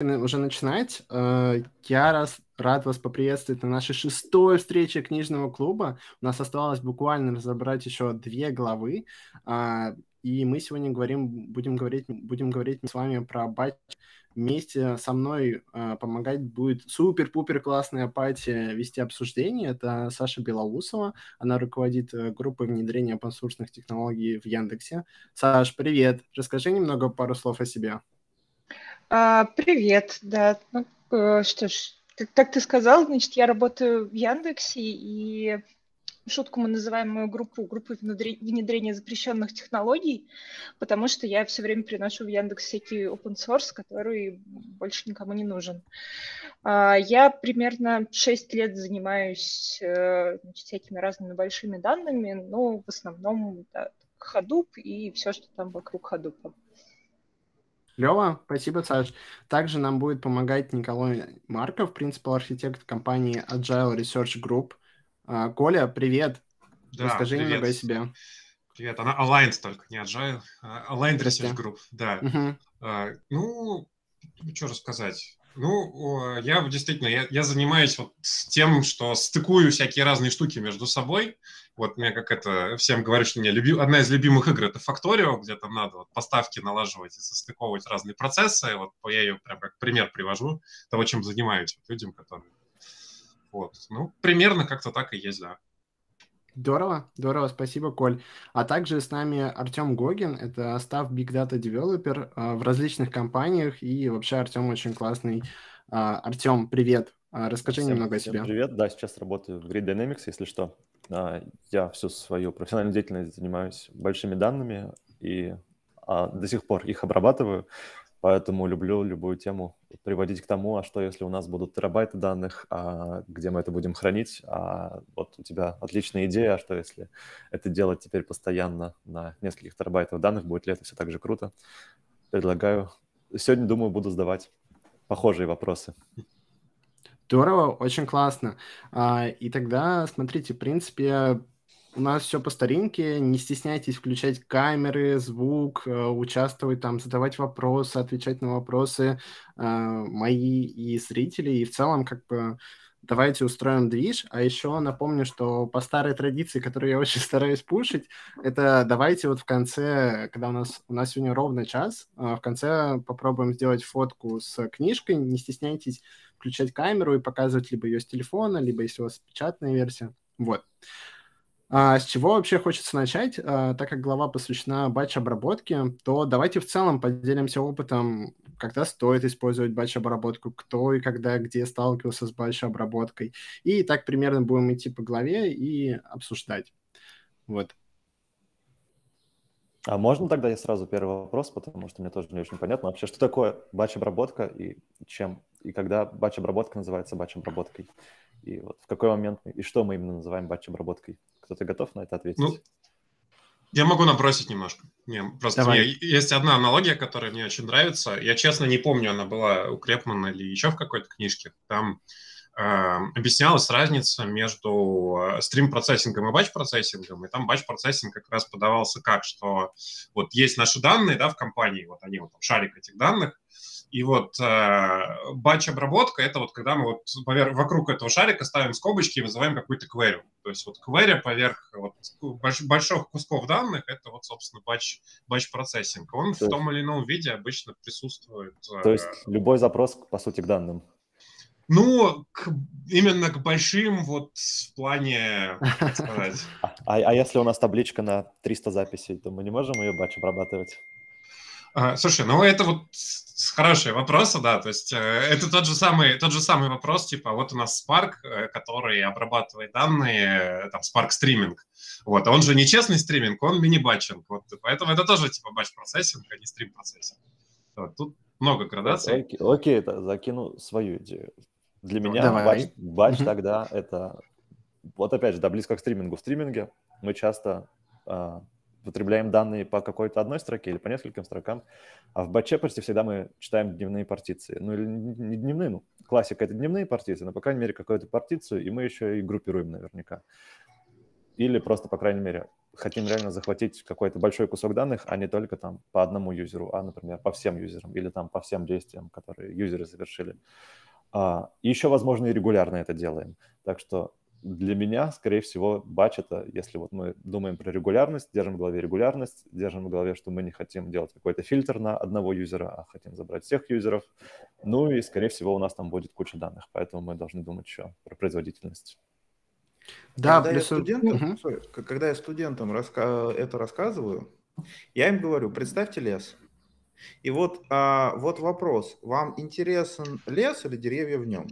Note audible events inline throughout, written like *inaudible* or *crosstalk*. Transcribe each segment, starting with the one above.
уже начинать. Э, я раз, рад вас поприветствовать на нашей шестой встрече книжного клуба. У нас осталось буквально разобрать еще две главы. А, и мы сегодня говорим, будем говорить, будем говорить с вами про батч. Вместе со мной э, помогать будет супер-пупер классная пати вести обсуждение. Это Саша Белоусова. Она руководит э, группой внедрения open технологий в Яндексе. Саш, привет. Расскажи немного пару слов о себе. А, привет, да. Ну, э, что ж, как ты сказал, значит, я работаю в Яндексе, и шутку мы называем мою группу группой внедрения запрещенных технологий, потому что я все время приношу в Яндекс всякий open source, который больше никому не нужен. А, я примерно 6 лет занимаюсь э, значит, всякими разными большими данными, но в основном да, Hadoop и все, что там вокруг Hadoop. Лева, спасибо, Саш. Также нам будет помогать Николай Марков, принципал архитект компании Agile Research Group. А, Коля, привет. Да, Расскажи привет. немного о себе. Привет. Она Aligned только, не Agile. А Aligned Research Group, да. Угу. Ну, что рассказать. Ну, я действительно, я, я занимаюсь вот тем, что стыкую всякие разные штуки между собой. Вот мне как это, всем говорю, что меня люби, одна из любимых игр это Factorio, где там надо вот поставки налаживать и состыковывать разные процессы. Вот я ее прям как пример привожу того, чем занимаюсь вот, людям, которые... Вот. Ну, примерно как-то так и есть, да. Здорово, здорово, спасибо, Коль. А также с нами Артем Гогин, это став Big Data Developer а, в различных компаниях, и вообще Артем очень классный. А, Артем, привет, а, расскажи всем, немного о себе. Привет, да, сейчас работаю в Grid Dynamics, если что. Я всю свою профессиональную деятельность занимаюсь большими данными и до сих пор их обрабатываю. Поэтому люблю любую тему приводить к тому, а что если у нас будут терабайты данных, а где мы это будем хранить, а вот у тебя отличная идея, а что если это делать теперь постоянно на нескольких терабайтах данных, будет ли это все так же круто? Предлагаю. Сегодня, думаю, буду задавать похожие вопросы. Здорово, очень классно. А, и тогда, смотрите, в принципе, у нас все по старинке, не стесняйтесь включать камеры, звук, э, участвовать там, задавать вопросы, отвечать на вопросы э, мои и зрители, и в целом как бы давайте устроим движ. А еще напомню, что по старой традиции, которую я *laughs* очень стараюсь пушить, это давайте вот в конце, когда у нас, у нас сегодня ровно час, э, в конце попробуем сделать фотку с книжкой, не стесняйтесь включать камеру и показывать либо ее с телефона, либо если у вас печатная версия. Вот. А с чего вообще хочется начать? А, так как глава посвящена батч-обработке, то давайте в целом поделимся опытом, когда стоит использовать батч-обработку, кто и когда, где сталкивался с батч-обработкой. И так примерно будем идти по главе и обсуждать. Вот. А можно тогда я сразу первый вопрос, потому что мне тоже не очень понятно вообще, что такое батч-обработка и чем, и когда batch-обработка называется batch-обработкой? И вот в какой момент и что мы именно называем batch-обработкой? Кто-то готов на это ответить? Ну, я могу набросить немножко. Не, просто Давай. мне, есть одна аналогия, которая мне очень нравится. Я честно не помню, она была у Клеппмана или еще в какой-то книжке. Там э, объяснялась разница между э, stream-процессингом и batch-процессингом. И там batch-процессинг как раз подавался как, что вот есть наши данные да, в компании, вот они вот там шарик этих данных, и вот э, батч-обработка – это вот когда мы вот поверх, вокруг этого шарика ставим скобочки и вызываем какую-то query. То есть вот query поверх вот, больш, больших кусков данных – это вот, собственно, батч, батч-процессинг. Он то в том или ином виде обычно присутствует. Э, то есть любой запрос, по сути, к данным? Ну, к, именно к большим вот в плане, как сказать. *laughs* А, а если у нас табличка на 300 записей, то мы не можем ее батч обрабатывать? А, слушай, ну это вот хорошие вопросы, да, то есть э, это тот же самый тот же самый вопрос, типа вот у нас Spark, э, который обрабатывает данные, э, там Spark стриминг, вот, а он же не честный стриминг, он мини-батчинг, вот, поэтому это тоже типа батч-процессинг, а не стрим-процессинг. Вот, тут много градаций. Окей, окей, это закину свою идею. Для меня Давай. батч, батч тогда это, вот опять же, да, близко к стримингу. В стриминге мы часто а, потребляем данные по какой-то одной строке или по нескольким строкам, а в батче почти всегда мы читаем дневные партиции. Ну или не дневные, ну классика это дневные партиции, но по крайней мере какую-то партицию, и мы еще и группируем наверняка. Или просто, по крайней мере, хотим реально захватить какой-то большой кусок данных, а не только там по одному юзеру, а, например, по всем юзерам или там по всем действиям, которые юзеры совершили. А, еще, возможно, и регулярно это делаем. Так что для меня, скорее всего, батч это, если вот мы думаем про регулярность, держим в голове регулярность, держим в голове, что мы не хотим делать какой-то фильтр на одного юзера, а хотим забрать всех юзеров. Ну и, скорее всего, у нас там будет куча данных, поэтому мы должны думать еще про производительность. Да, когда плюс... я студентам, угу. sorry, когда я студентам раска... это рассказываю, я им говорю, представьте лес. И вот, а, вот вопрос, вам интересен лес или деревья в нем?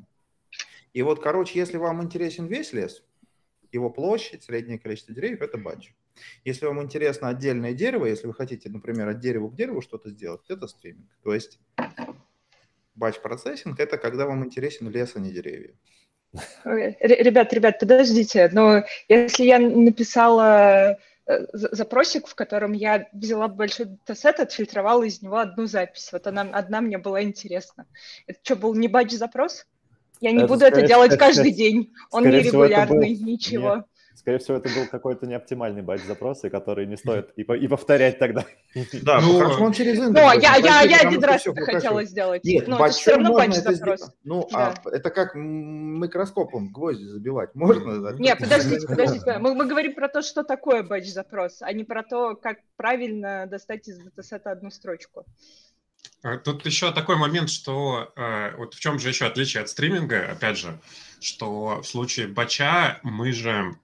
И вот, короче, если вам интересен весь лес, его площадь, среднее количество деревьев – это бадж. Если вам интересно отдельное дерево, если вы хотите, например, от дерева к дереву что-то сделать, это стриминг. То есть батч процессинг – это когда вам интересен лес, а не деревья. Ребят, ребят, подождите, но если я написала э, запросик, в котором я взяла большой датасет, отфильтровала из него одну запись. Вот она одна мне была интересна. Это что, был не батч-запрос? Я не это, буду скорее, *laughs* это делать это, каждый день. Он нерегулярный, был... ничего. Нет. Скорее всего, это был какой-то неоптимальный батч запроса, который не стоит и, и повторять тогда. *laughs* Да, ну, хорошо, он через индекс. Ну, я, я, я один раз это хотела сделать. Нет, но это все равно батч запрос. Ну, а да. а это как микроскопом гвозди забивать. Можно? Нет, подождите, подождите. Мы, мы говорим про то, что такое батч запрос, а не про то, как правильно достать из датасета одну строчку. А, тут еще такой момент, что э, вот в чем же еще отличие от стриминга, опять же, что в случае бача мы же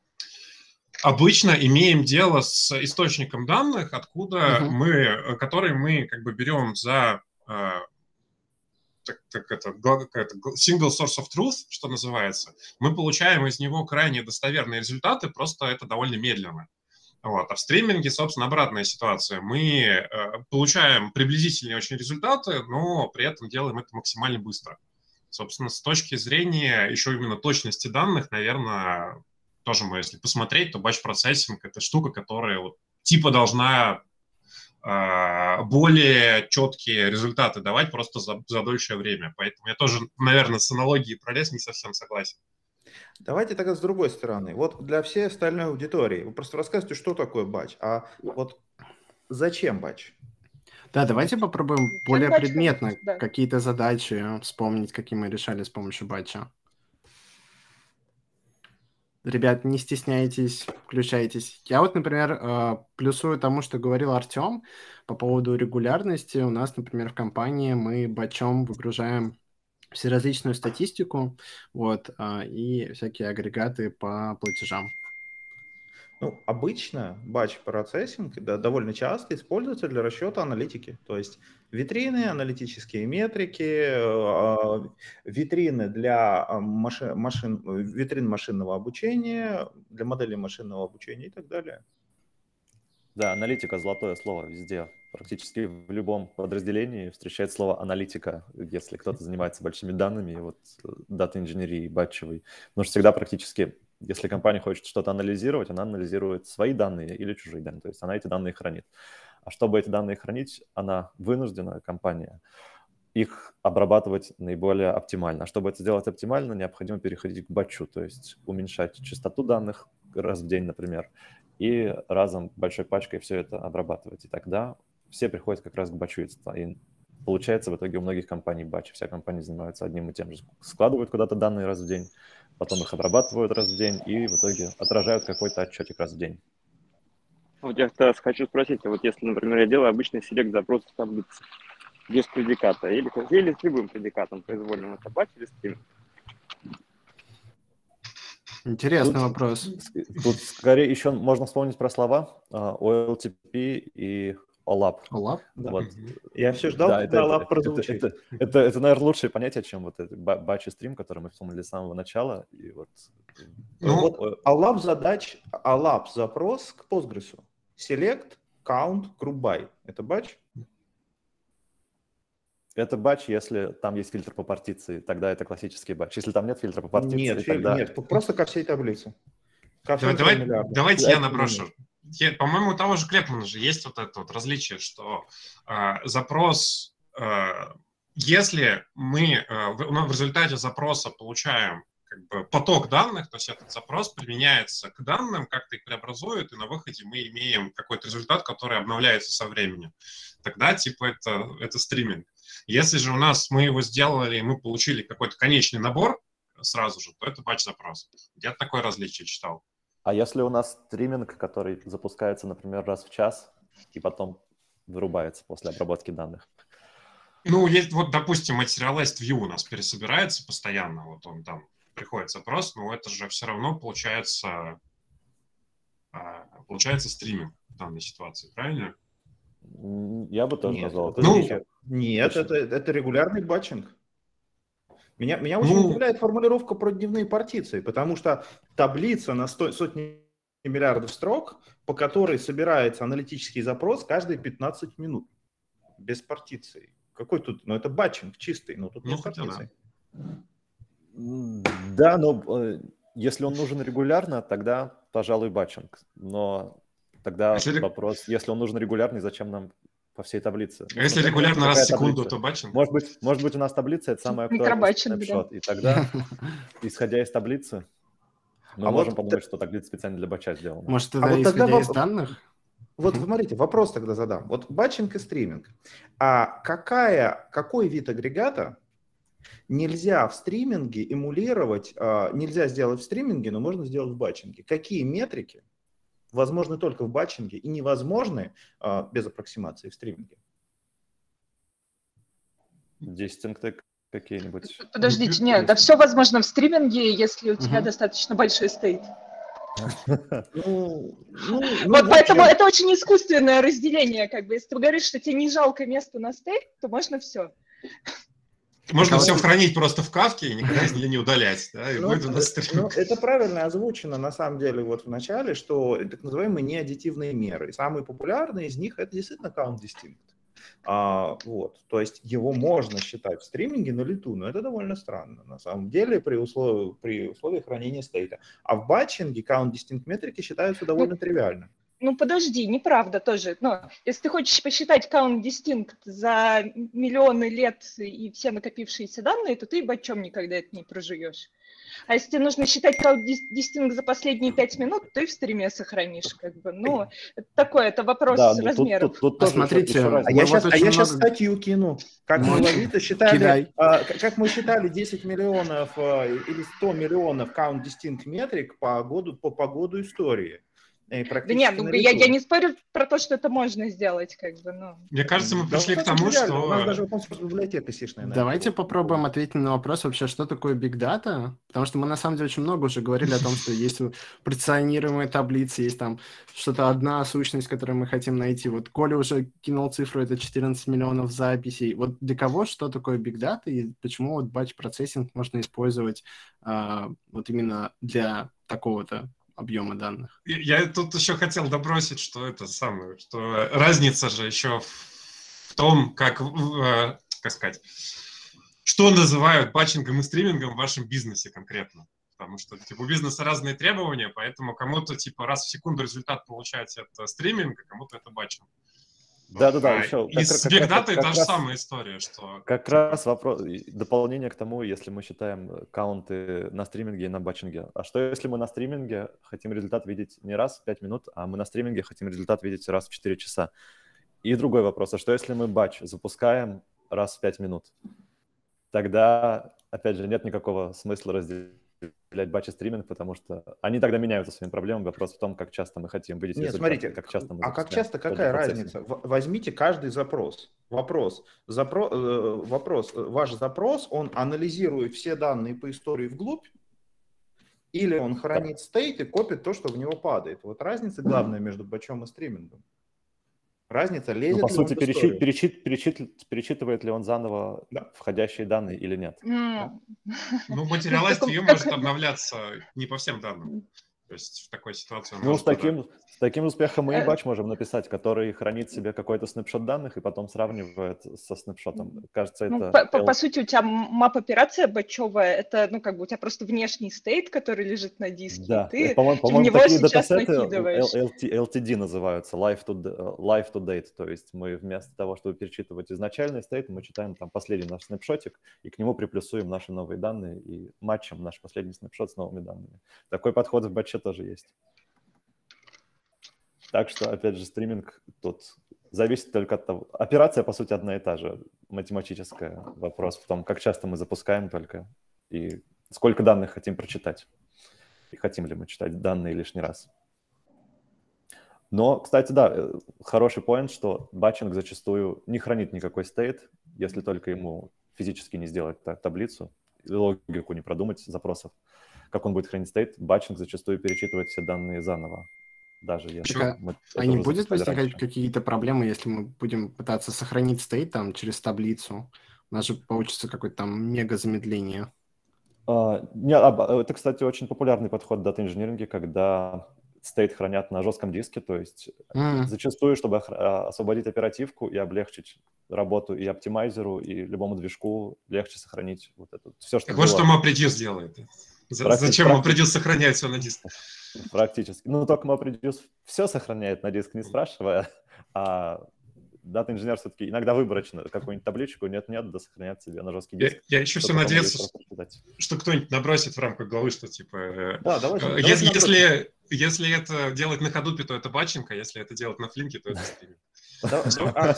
обычно имеем дело с источником данных, откуда uh-huh. мы, который мы как бы берем за э, так, так это, это single source of truth, что называется, мы получаем из него крайне достоверные результаты, просто это довольно медленно. Вот. А в стриминге, собственно, обратная ситуация. Мы э, получаем приблизительные очень результаты, но при этом делаем это максимально быстро. Собственно, с точки зрения еще именно точности данных, наверное, тоже мы, если посмотреть, то батч-процессинг — это штука, которая вот типа должна э, более четкие результаты давать просто за, за дольшее время. Поэтому я тоже, наверное, с аналогией про лес не совсем согласен. Давайте тогда с другой стороны. Вот для всей остальной аудитории, вы просто рассказывайте, что такое батч, а вот зачем батч? Да, давайте попробуем более батч, предметно да. какие-то задачи вспомнить, какие мы решали с помощью батча. Ребят, не стесняйтесь, включайтесь. Я вот, например, э, плюсую тому, что говорил Артем по поводу регулярности. У нас, например, в компании мы батчом выгружаем всеразличную статистику, вот, а, и всякие агрегаты по платежам. Ну, обычно батч процессинг да, довольно часто используется для расчета аналитики. То есть витрины, аналитические метрики, э, витрины для а, машин, машин, витрин машинного обучения, для моделей машинного обучения и так далее. Да, аналитика – золотое слово везде. Практически в любом подразделении встречает слово аналитика, если кто-то занимается большими данными, вот э, дата-инженерии, батчевой. Потому что всегда практически, если компания хочет что-то анализировать, она анализирует свои данные или чужие данные, то есть она эти данные хранит. А чтобы эти данные хранить, она вынуждена, компания, их обрабатывать наиболее оптимально. А чтобы это сделать оптимально, необходимо переходить к батчу, то есть уменьшать частоту данных раз в день, например, и разом большой пачкой все это обрабатывать. И тогда все приходят как раз к бачу. И получается в итоге у многих компаний батч. Вся компания занимается одним и тем же. Складывают куда-то данные раз в день, потом их обрабатывают раз в день и в итоге отражают какой-то отчетик раз в день. Вот я хочу спросить, а вот если, например, я делаю обычный селект запрос в таблице без предиката или, или с любым предикатом произвольным, это батч или стриминг? Интересный тут, вопрос. Тут скорее еще можно вспомнить про слова uh, OLTP и OLAP. OLAP? Да. Вот. Я все ждал, да, когда OLAP прозвучит. Это, это, это, это, наверное, лучшее понятие, чем вот этот батч стрим, который мы вспомнили с самого начала. И вот... Ну, вот OLAP задач, OLAP запрос к Postgres. Select, count, group by. Это батч? Это батч, если там есть фильтр по партиции, тогда это классический батч. Если там нет фильтра по партиции, нет, тогда... Нет, просто ко всей таблице. Ко давай, давай, давайте я наброшу. По-моему, у того же Клепмана же есть вот это вот различие, что э, запрос, э, если мы э, в, в результате запроса получаем как бы поток данных, то есть этот запрос применяется к данным, как-то их преобразуют, и на выходе мы имеем какой-то результат, который обновляется со временем. Тогда типа это, это стриминг. Если же у нас мы его сделали, и мы получили какой-то конечный набор сразу же, то это батч-запрос. Я такое различие читал. А если у нас стриминг, который запускается, например, раз в час, и потом вырубается после обработки данных? Ну, есть, вот, допустим, Materialized View у нас пересобирается постоянно, вот он там приходит запрос, но это же все равно получается, а, получается стриминг в данной ситуации, правильно? Я бы тоже нет, назвал это. Ну, нет, это, это регулярный батчинг. Меня, меня очень ну, удивляет формулировка про дневные партиции, потому что таблица на сто, сотни миллиардов строк, по которой собирается аналитический запрос каждые 15 минут без партиции. Какой тут? Ну, это батчинг чистый, но тут ну, нет партиции. Да, но э, если он нужен регулярно, тогда, пожалуй, батчинг. Но тогда если... вопрос, если он нужен регулярно, зачем нам по всей таблице? А если регулярно раз в секунду, таблица? то батчинг? Может быть, может быть, у нас таблица – это самый актуальный snapshot. Да. И тогда, *laughs* исходя из таблицы, мы а можем вот подумать, что таблица специально для batch 'а сделана. Может, тогда, а вот исходя тогда из данных? Вот смотрите, вопрос тогда задам. Вот батчинг и стриминг. А какая, какой вид агрегата нельзя в стриминге эмулировать, а, нельзя сделать в стриминге, но можно сделать в батчинге? Какие метрики возможны только в батчинге и невозможны а, без аппроксимации в стриминге? Дистинкты какие-нибудь. Подождите, нет, да все возможно в стриминге, если у тебя угу. достаточно большой стейт. *laughs* Ну, ну, ну, вот поэтому это очень искусственное разделение, как бы. Если ты говоришь, что тебе не жалко места на стейк, то можно все. Можно все хранить просто в кавке и никогда из нее не удалять. Да, и ну, будет у нас ну, это правильно озвучено на самом деле вот в начале, что так называемые неаддитивные меры. И самые популярные из них это действительно count distinct. А, вот, то есть его можно считать в стриминге на лету, но это довольно странно на самом деле при условии, при условии хранения стейта. А в батчинге count distinct метрики считаются довольно ну, тривиально. Ну подожди, неправда тоже. Но если ты хочешь посчитать count distinct за миллионы лет и все накопившиеся данные, то ты батчом никогда это не проживешь. А если тебе нужно считать дистинг за последние пять минут, то и в стриме сохранишь, как бы. Ну, это такое, это вопрос да, ну, размеров. Тут, тут, тут Посмотрите, а я, сейчас, а я сейчас статью кину. Как мы Лавита считали, а, как мы считали 10 миллионов а, или 100 миллионов count distinct метрик по году, по погоду истории. Да нет, ну, я, я не спорю про то, что это можно сделать, как бы, ну. Мне кажется, мы пришли да, к тому, что... У нас даже библиотека сишная. Давайте попробуем ответить на вопрос вообще, что такое Big Data, потому что мы на самом деле очень много уже говорили о том, что есть порционируемые таблицы, есть там что-то одна сущность, которую мы хотим найти. Вот Коля уже кинул цифру, это 14 миллионов записей. Вот для кого что такое Big Data и почему вот батч-процессинг можно использовать а, вот именно для такого-то объема данных. Я тут еще хотел добросить, что это самое, что разница же еще в том, как, э, как сказать, что называют батчингом и стримингом в вашем бизнесе конкретно. Потому что типа, у бизнеса разные требования, поэтому кому-то типа раз в секунду результат получать это стриминг, а кому-то это батчинг. Да-да-да, еще. И с Big Data та же самая история, что... Как раз вопрос, дополнение к тому, если мы считаем каунты на стриминге и на батчинге. А что если мы на стриминге хотим результат видеть не раз в 5 минут, а мы на стриминге хотим результат видеть раз в 4 часа? И другой вопрос, а что если мы батч запускаем раз в 5 минут? Тогда, опять же, нет никакого смысла разделить разделять батч и стриминг, потому что они тогда меняются своими проблемами. Вопрос в том, как часто мы хотим видеть Нет, смотрите, как часто мы А как часто, какая разница? Возьмите каждый запрос. Вопрос. Запро... Э, вопрос. Ваш запрос, он анализирует все данные по истории вглубь, или он хранит стейт и копит то, что в него падает. Вот разница главная между батчом и стримингом. Разница лезет ну, по сути, перечит, перечит, перечит, перечитывает ли он заново да. входящие данные или нет? Mm. Да? *laughs* Ну, материалность ее может обновляться не по всем данным. То есть в такой ситуации... Ну, с таким, с таким успехом мы и батч можем написать, который хранит себе какой-то снапшот данных и потом сравнивает со снапшотом. Кажется, ну, это... По, по, по сути, у тебя мап-операция батчевая, это, ну, как бы у тебя просто внешний стейт, который лежит на диске, да. и ты по-моему, в него такие сейчас датасеты накидываешь. LTD называются, live to, live to date, то есть мы вместо того, чтобы перечитывать изначальный стейт, мы читаем там последний наш снапшотик и к нему приплюсуем наши новые данные и матчем наш последний снапшот с новыми данными. Такой подход в батче тоже есть. Так что, опять же, стриминг тут зависит только от того. Операция, по сути, одна и та же, математическая. Вопрос в том, как часто мы запускаем только и сколько данных хотим прочитать. И хотим ли мы читать данные лишний раз. Но, кстати, да, э, хороший point, что батчинг зачастую не хранит никакой state, если только ему физически не сделать таблицу, логику не продумать запросов, как он будет хранить state, батчинг зачастую перечитывает все данные заново даже если так, мы а не будет возникать какие-то проблемы, если мы будем пытаться сохранить state там через таблицу? У нас же получится какое-то там мега замедление. А, не, а, это, кстати, очень популярный подход в дата-инжиниринге, когда стейт хранят на жестком диске, то есть mm. зачастую, чтобы а, освободить оперативку и облегчить работу и оптимайзеру, и любому движку легче сохранить вот это. Все, что так вот что MapReduce делает. Зачем MapReduce сохраняет все на диске? Практически. Ну, только MapReduce все сохраняет на диск, не спрашивая, а дата-инженер все-таки иногда выборочно какую-нибудь табличку нет-нет, да сохранять себе на жесткий диск. Я, я еще все надеялся, что кто-нибудь набросит в рамках главы, что типа... Э, да, давайте, э, если, давайте если, если это делать на ходупе, то это батчинг, а если это делать на флинке, то это стриминг. *laughs* А,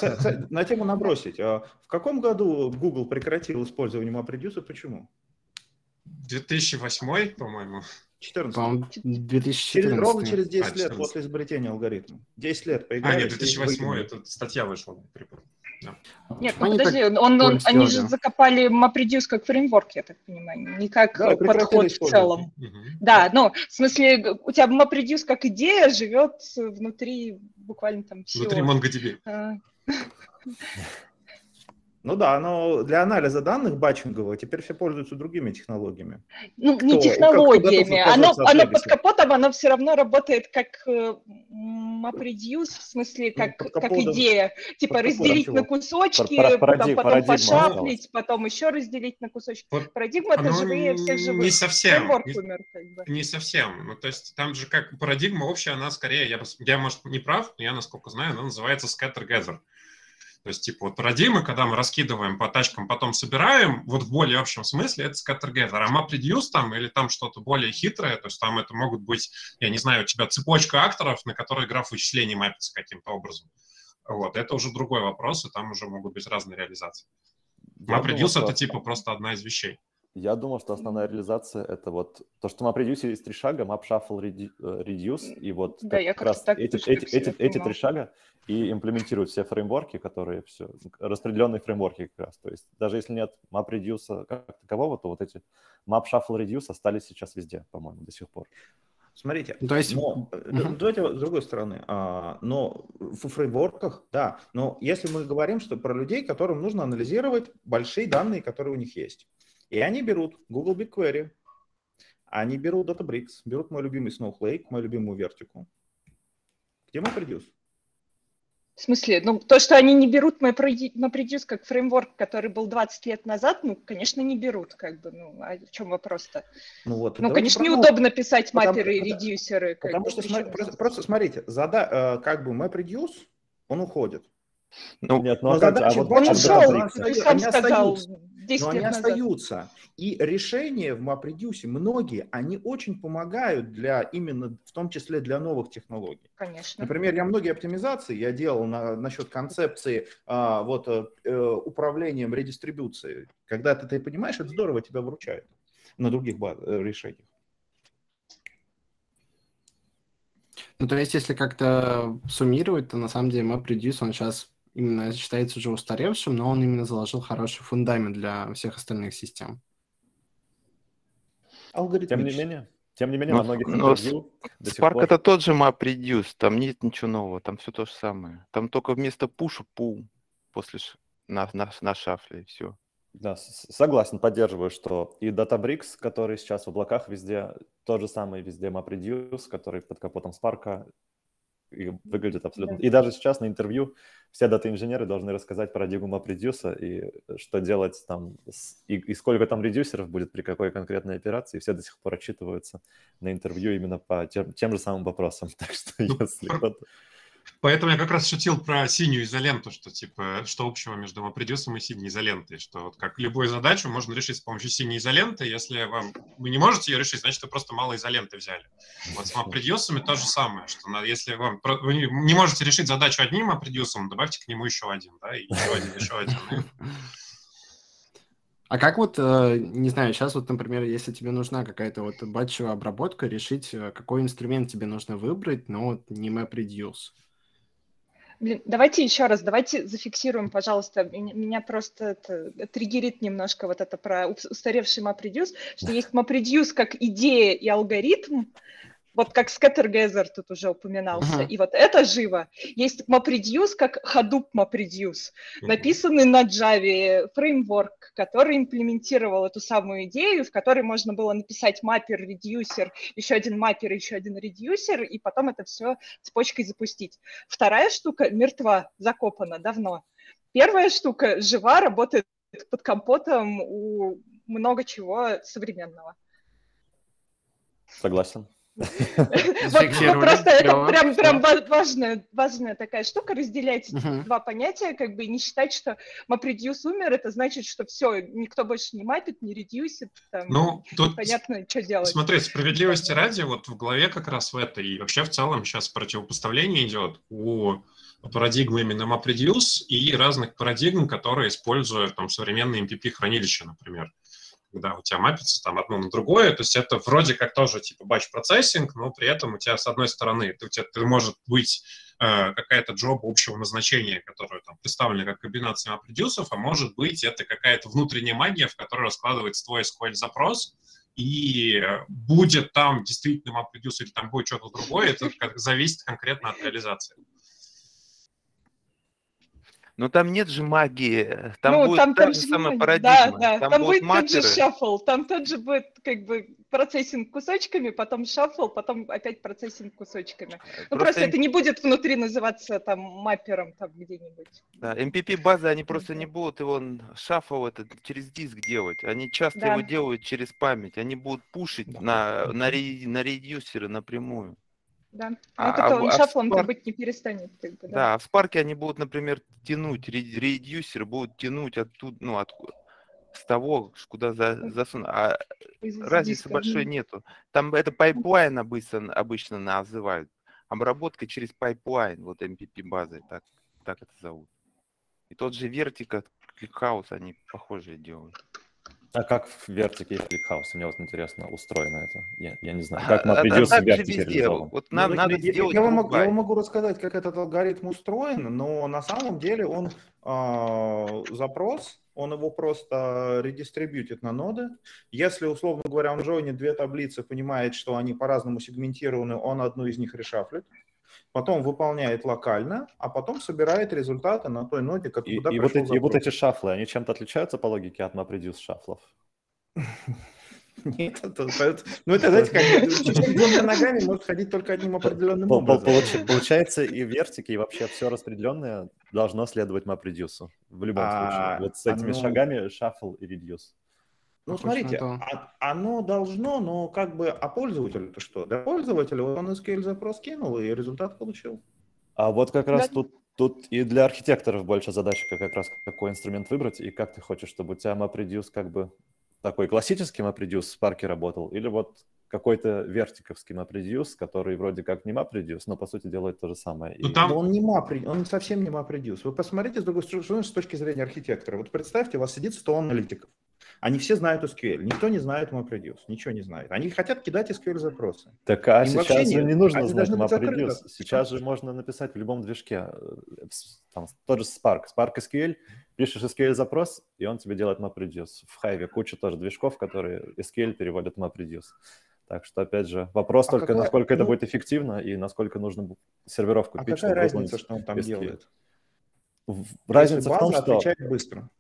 на тему набросить. А в каком году Google прекратил использование MapReduce и почему? 2008, по-моему. 14. По-моему, 2014. ровно через 10 а, лет после изобретения алгоритма. 10 лет поиграли. А, нет, 2008, это статья вышла. Да. Нет, ну подожди, он, он, они же закопали MapReduce как фреймворк, я так понимаю, не как да, подход в целом. Угу. Да, ну, в смысле, у тебя MapReduce как идея живет внутри буквально там всего. Внутри MongoDB. Ну да, но для анализа данных батчингового теперь все пользуются другими технологиями. Ну, кто, не технологиями. Оно, оно под капотом, оно все равно работает как э, MapReduce, в смысле, как, ну, как идея. Типа разделить на кусочки, Пар потом, потом пошаплить, потом еще разделить на кусочки. Вот Парадигма — это живые, всех живых. Не совсем. Не, умер, как бы. не совсем. Ну, то есть там же как парадигма общая, она скорее, я, я может, не прав, но я, насколько знаю, она называется scatter-gather. То есть, типа, вот парадигмы, когда мы раскидываем по тачкам, потом собираем, вот в более общем смысле это scatter-gather. А MapReduce там или там что-то более хитрое, то есть там это могут быть, я не знаю, у тебя цепочка акторов, на которые граф вычислений мапится каким-то образом. Вот, это уже другой вопрос, и там уже могут быть разные реализации. MapReduce — это типа просто одна из вещей. Я думал, что основная реализация это вот то, что MapReduce есть три шага, Map Shuffle, Reduce, и вот да, как, как раз так эти, эти, эти, эти три шага и имплементируют все фреймворки, которые все, распределенные фреймворки как раз. То есть даже если нет MapReduce как такового, то вот эти Map Shuffle, Reduce остались сейчас везде, по-моему, до сих пор. Смотрите, то есть... но, uh-huh. давайте с другой стороны, а, но в фреймворках, да, но если мы говорим что про людей, которым нужно анализировать большие данные, которые у них есть, и они берут Google BigQuery, они берут Databricks, берут мой любимый Snowflake, мою любимую Vertical. Где мой MapReduce? В смысле, ну, то, что они не берут MapReduce как фреймворк, который был 20 лет назад, ну, конечно, не берут, как бы, ну, а в чем вопрос-то? Ну, вот, ну конечно, неудобно писать мапперы и редюсеры. Потому что, смотри, просто, просто смотрите, зада, э, как бы MapReduce, он уходит. Ну, Нет, ну, но, задачи, а он ушел, ты сам сказал, но они назад. остаются. И решения в MapReduce, многие, они очень помогают для именно, в том числе для новых технологий. Конечно. Например, я многие оптимизации я делал на, насчет концепции а, вот, э, управлением редистрибуцией. Когда ты, ты понимаешь, это здорово тебя выручает на других баз, э, решениях. Ну, то есть, если как-то суммировать, то на самом деле MapReduce, он сейчас именно считается уже устаревшим, но он именно заложил хороший фундамент для всех остальных систем. Тем не менее, тем не менее, но, на многих интервью Spark пор... это тот же MapReduce, там нет ничего нового, там все то же самое. Там только вместо пуша пул после ш... на, на, на шафле и все. Да, согласен, поддерживаю, что и Databricks, который сейчас в облаках везде, тот же самый везде MapReduce, который под капотом Spark, и выглядит абсолютно... Да. И даже сейчас на интервью все дата-инженеры должны рассказать парадигму MapReduce и что делать там, и, и сколько там редюсеров будет при какой конкретной операции. Все до сих пор отчитываются на интервью именно по тем, тем же самым вопросам. *laughs* Так что ну, если Поэтому я как раз шутил про синюю изоленту, что типа, что общего между MapReduce и синей изолентой, что вот как любую задачу можно решить с помощью синей изоленты, если вам вы не можете ее решить, значит, вы просто мало изоленты взяли. Вот с MapReduce то же самое, что если вам вы не можете решить задачу одним MapReduce, добавьте к нему еще один, да, и еще один, еще один. А как вот, э, не знаю, сейчас вот, например, если тебе нужна какая-то вот батчевая обработка, решить, э, какой инструмент тебе нужно выбрать, но вот не MapReduce. Блин, давайте еще раз, давайте зафиксируем, пожалуйста. Меня, просто это, триггерит немножко вот это про устаревший MapReduce, что есть MapReduce как идея и алгоритм, вот как scattergather тут уже упоминался, uh-huh. и вот это живо. Есть MapReduce как Hadoop MapReduce, написанный на Java фреймворк, который имплементировал эту самую идею, в которой можно было написать маппер, редюсер, еще один маппер, еще один редюсер, и потом это все цепочкой запустить. Вторая штука мертва, закопана давно. Первая штука жива, работает под компотом у много чего современного. Согласен. Вот, просто это прям, прям важная, важная такая штука, разделять два понятия, как бы не считать, что MapReduce умер, это значит, что все, никто больше не мапит, не редюсит, ну, тут понятно, что делать. Смотри, справедливости ради, вот в голове как раз в это, и вообще в целом сейчас противопоставление идет у парадигмы именно MapReduce и разных парадигм, которые используют там современные MPP-хранилища, например когда у тебя мапится там одно на другое, то есть это вроде как тоже типа батч-процессинг, но при этом у тебя с одной стороны, ты, у тебя ты может быть э, какая-то джоб общего назначения, которая там представлена как комбинация MapReduce, а может быть это какая-то внутренняя магия, в которой раскладывается твой SQL-запрос, и будет там действительно MapReduce или там будет что-то другое, это как, зависит конкретно от реализации. Но там нет же магии, там ну, будет там, та же самая парадигма. Да, да. Там, там будет тот же шаффл, там тот же будет как бы процессинг кусочками, потом шаффл, потом опять процессинг кусочками. Ну, просто, просто это не будет внутри называться там маппером там где-нибудь. Да, MPP-базы, они просто не будут его шаффл этот через диск делать. Они часто да. его делают через память. Они будут пушить да. на, на, ре, на редюсеры напрямую. Да. А, это а, он а шафлом Spark... быть не перестанет. Как бы, да. да, а в Spark они будут, например, тянуть, редюсер будут тянуть оттуда, ну, от, с того, куда за, засунуть. А Из разницы диска. большой нету. Там это пайплайн обычно, обычно называют. Обработка через пайплайн, вот MPP базы, так, так это зовут. И тот же Vertica, ClickHouse, они похожие делают. А как в вертике кликхаусе? Мне вот интересно, устроено это. Я, я не знаю, как мы придем в вертике реализован. Вот нам ну, надо я, сделать я, вам могу, я вам могу рассказать, как этот алгоритм устроен, но на самом деле он э, запрос, он его просто редистрибьютит на ноды. Если, условно говоря, он джойнит две таблицы, понимает, что они по-разному сегментированы, он одну из них решафлит потом выполняет локально, а потом собирает результаты на той ноде, как, и, куда и вот, эти, и вот эти шафлы, они чем-то отличаются по логике от MapReduce шафлов? *laughs* Нет, это, ну это, знаете, как двумя ногами может ходить только одним определенным образом. Получается, и вертики, и вообще все распределенное должно следовать MapReduce в любом а, случае. Вот с этими шагами шафл и reduce. Ну, смотрите, а, оно должно, но как бы, а пользователь-то что? Для пользователя он SQL запрос кинул и результат получил. А вот как раз да. тут, тут и для архитекторов больше задача, как раз какой инструмент выбрать, и как ты хочешь, чтобы у тебя MapReduce как бы такой классический MapReduce в Spark работал, или вот какой-то вертиковский MapReduce, который вроде как не MapReduce, но по сути делает то же самое. Ну, там... Он не MapReduce, он совсем не MapReduce. Вы посмотрите с другой стороны, с точки зрения архитектора. Вот представьте, у вас сидит 100 аналитиков. Они все знают SQL, никто не знает MapReduce, ничего не знает. Они хотят кидать SQL запросы. Так а Им сейчас же не нужно Они знать MapReduce. Сейчас же можно написать в любом движке. Э, там, тот же Spark, Spark SQL, пишешь SQL запрос, и он тебе делает MapReduce. В Hive куча тоже движков, которые SQL переводят в MapReduce. Так что, опять же, вопрос а только, какая, насколько ну, это будет эффективно и насколько нужно серверов купить. А какая разница, что он там SQL. делает? Разница в том, что... быстро.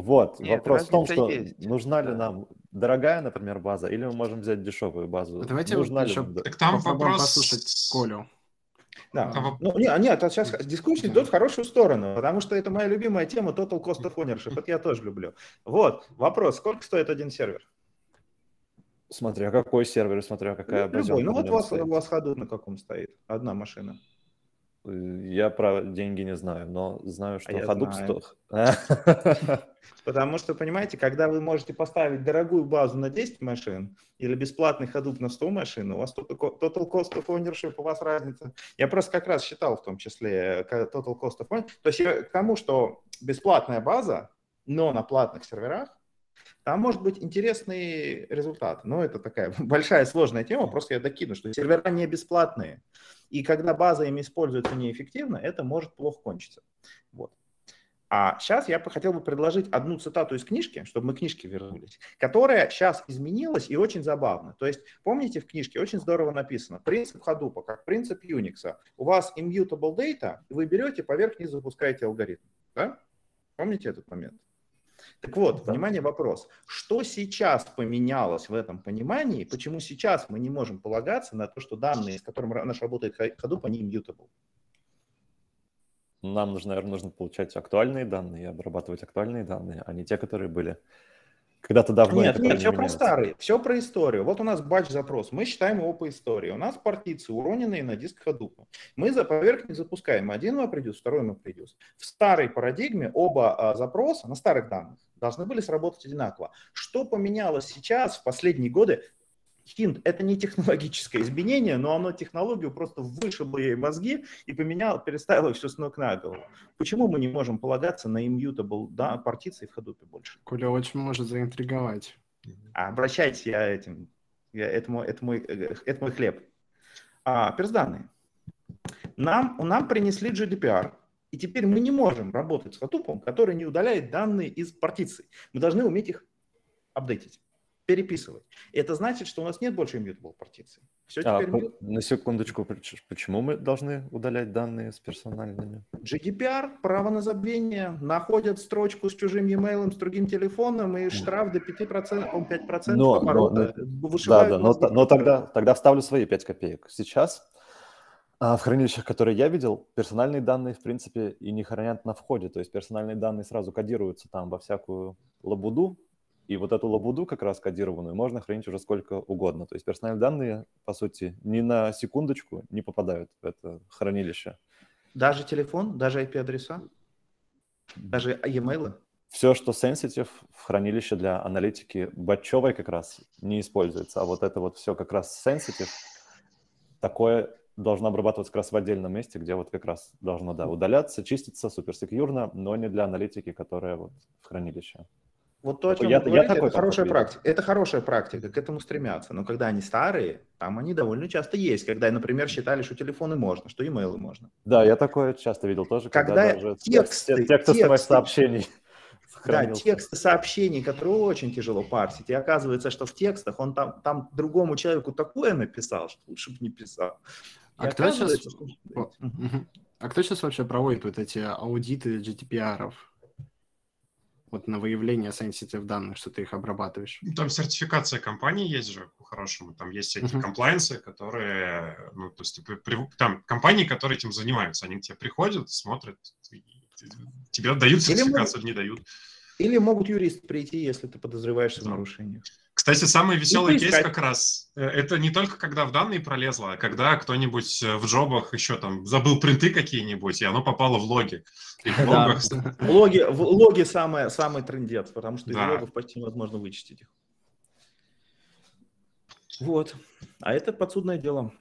Вот, Нет, вопрос в том, что есть. нужна ли нам дорогая, например, база, или мы можем взять дешевую базу. Давайте нужна еще ли так там вопрос... послушать Колю. Да. Там... Ну, нет, нет, сейчас дискуссия идет в хорошую сторону, потому что это моя любимая тема Total Cost of Ownership. Это я тоже люблю. Вот, вопрос. Сколько стоит один сервер? Смотря какой сервер, смотря какая ну, Любой. Ну вот у вас, у вас Hadoop на каком стоит? Одна машина. Я про деньги не знаю, но знаю, что а Hadoop стоит. Потому что, понимаете, когда вы можете поставить дорогую базу на 10 машин или бесплатный Hadoop на 100 машин, у вас total cost of ownership, у вас разница. Я просто как раз считал в том числе total cost of ownership. То есть к тому, что бесплатная база, но на платных серверах, там может быть интересный результат. Но это такая *laughs* большая сложная тема, просто я докину, что сервера не бесплатные. И когда база им используется неэффективно, это может плохо кончиться. Вот. А сейчас я хотел бы предложить одну цитату из книжки, чтобы мы к книжке вернулись, которая сейчас изменилась и очень забавно. То есть, помните, в книжке очень здорово написано, принцип Hadoop, как принцип Unix. У вас immutable data, вы берете, поверх нее запускаете алгоритм. Да? Помните этот момент? Так вот, да. внимание, вопрос. Что сейчас поменялось в этом понимании? Почему сейчас мы не можем полагаться на то, что данные, с которыми наш работает Hadoop, они immutable? Нам нужно, наверное, нужно получать актуальные данные и обрабатывать актуальные данные, а не те, которые были когда-то давно. Нет, нет, все про старые, все про историю. Вот у нас батч-запрос, мы считаем его по истории. У нас партиции уроненные на диск Hadoop. Мы за поверхность запускаем один MapReduce, второй MapReduce. В старой парадигме оба а, запроса на старых данных должны были сработать одинаково. Что поменялось сейчас, в последние годы? Хинт – это не технологическое изменение, но оно технологию просто вышибло ей мозги и поменяло, переставило все с ног на голову. Почему мы не можем полагаться на immutable да, партиции в Hadoop больше? Коля очень может заинтриговать. А, обращайтесь, я этим, я, это, мой, это, мой, это мой хлеб. А, персданные. Нам, нам принесли GDPR, и теперь мы не можем работать с Hadoop, который не удаляет данные из партиций. Мы должны уметь их апдейтить переписывать. Это значит, что у нас нет больше immutable партиций. Все а, теперь На секундочку, почему мы должны удалять данные с персональными? GDPR, право на забвение, находят строчку с чужим e-mail, с другим телефоном и штраф до 5%, 5% но, оборота. Но, но, да, да, но, но тогда, тогда вставлю свои 5 копеек. Сейчас а в хранилищах, которые я видел, персональные данные, в принципе, и не хранят на входе. То есть персональные данные сразу кодируются там во всякую лабуду, и вот эту лабуду как раз кодированную можно хранить уже сколько угодно. То есть персональные данные, по сути, ни на секундочку не попадают в это хранилище. Даже телефон, даже IP-адреса, даже e-mail? Все, что sensitive в хранилище для аналитики батчевой как раз не используется, а вот это вот все как раз sensitive, такое должно обрабатываться как раз в отдельном месте, где вот как раз должно, да, удаляться, чиститься суперсекьюрно, но не для аналитики, которая вот в хранилище. Вот то, о чем я, вы говорите, я это хорошая практика. Это хорошая практика, к этому стремятся. Но когда они старые, там они довольно часто есть. Когда, например, считали, что телефоны можно, что имейлы можно. Да, я такое часто видел тоже. Когда, когда даже тексты, тексты, тексты сообщений. *laughs* Да, тексты сообщений, которые очень тяжело парсить. И оказывается, что в текстах он там, там другому человеку такое написал, что лучше бы не писал. А кто, сейчас... Что... а кто сейчас вообще проводит вот эти аудиты GDPR-ов? Вот на выявление sensitive данных, что ты их обрабатываешь? Ну, там сертификация компании есть же по-хорошему, там есть эти uh-huh. комплайенсы, которые, ну, то есть там компании, которые этим занимаются, они к тебе приходят, смотрят, тебе дают сертификацию, или не дают. Или могут юристы прийти, если ты подозреваешься да. в нарушениях. Кстати, самый веселый кейс как раз, э, это не только когда в данные пролезло, а когда кто-нибудь э, в джобах еще там забыл принты какие-нибудь, и оно попало в логи. в логах... логи, в логи самое, самый трендец, потому что из логов почти невозможно вычистить их. Вот. А это подсудное дело.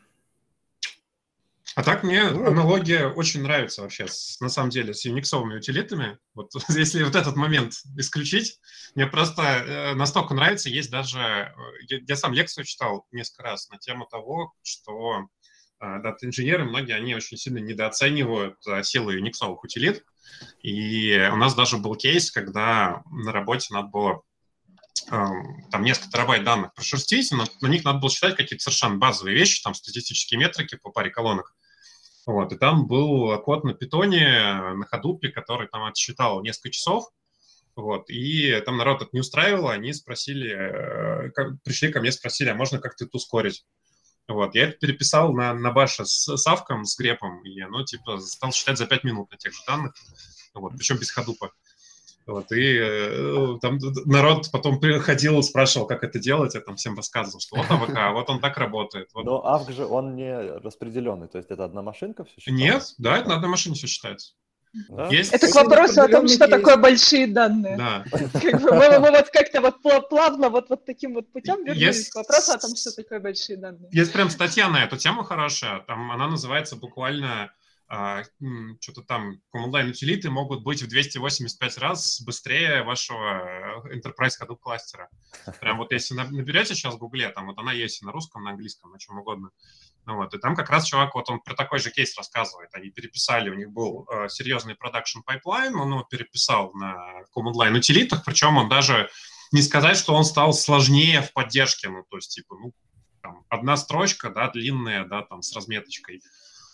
А так мне ну, аналогия очень нравится вообще, с, на самом деле, с юниксовыми утилитами. Вот *laughs* если вот этот момент исключить, мне просто э, настолько нравится, есть даже... Э, я, сам лекцию читал несколько раз на тему того, что э, дата-инженеры, многие, они очень сильно недооценивают э, силу юниксовых утилит. И у нас даже был кейс, когда на работе надо было эм, там несколько терабайт данных прошерстить, но на них надо было считать какие-то совершенно базовые вещи, там статистические метрики по паре колонок. Вот, и там был код на питоне, на ходупе, который там отсчитал несколько часов, Вот. И там народ это не устраивало, они спросили, э, как, пришли ко мне, спросили, а можно как-то это ускорить? Вот. Я это переписал на, на баше с савком, с грепом, и оно типа стал считать за 5 минут на тех же данных, вот, причем без ходупа. Вот, и э, там народ потом приходил, спрашивал, как это делать, я там всем рассказывал, что вот АВК, *laughs* вот он так работает. Вот. Но АВК же, он не распределенный, то есть это одна машинка все считается? Нет, да, это на одной машине все считается. Да? Есть... Это к вопросу о том, что есть. такое большие данные. Да. *laughs* Как бы мы, мы вот как-то вот плавно вот, вот таким вот путем вернулись есть... к вопросу о том, что такое большие данные. Есть прям статья на эту тему хорошая, там она называется буквально что-то там command line утилиты могут быть в 285 раз быстрее вашего э, Enterprise Hadoop кластера. Прям вот если наберете сейчас в Гугле, там вот она есть на русском, на английском, на чем угодно. Вот, и там как раз чувак, вот он про такой же кейс рассказывает. Они переписали, у них был э, серьезный production pipeline, он его переписал на command line утилитах, причем он даже не сказать, что он стал сложнее в поддержке, ну, то есть, типа, ну, там, одна строчка, да, длинная, да, там, с разметочкой.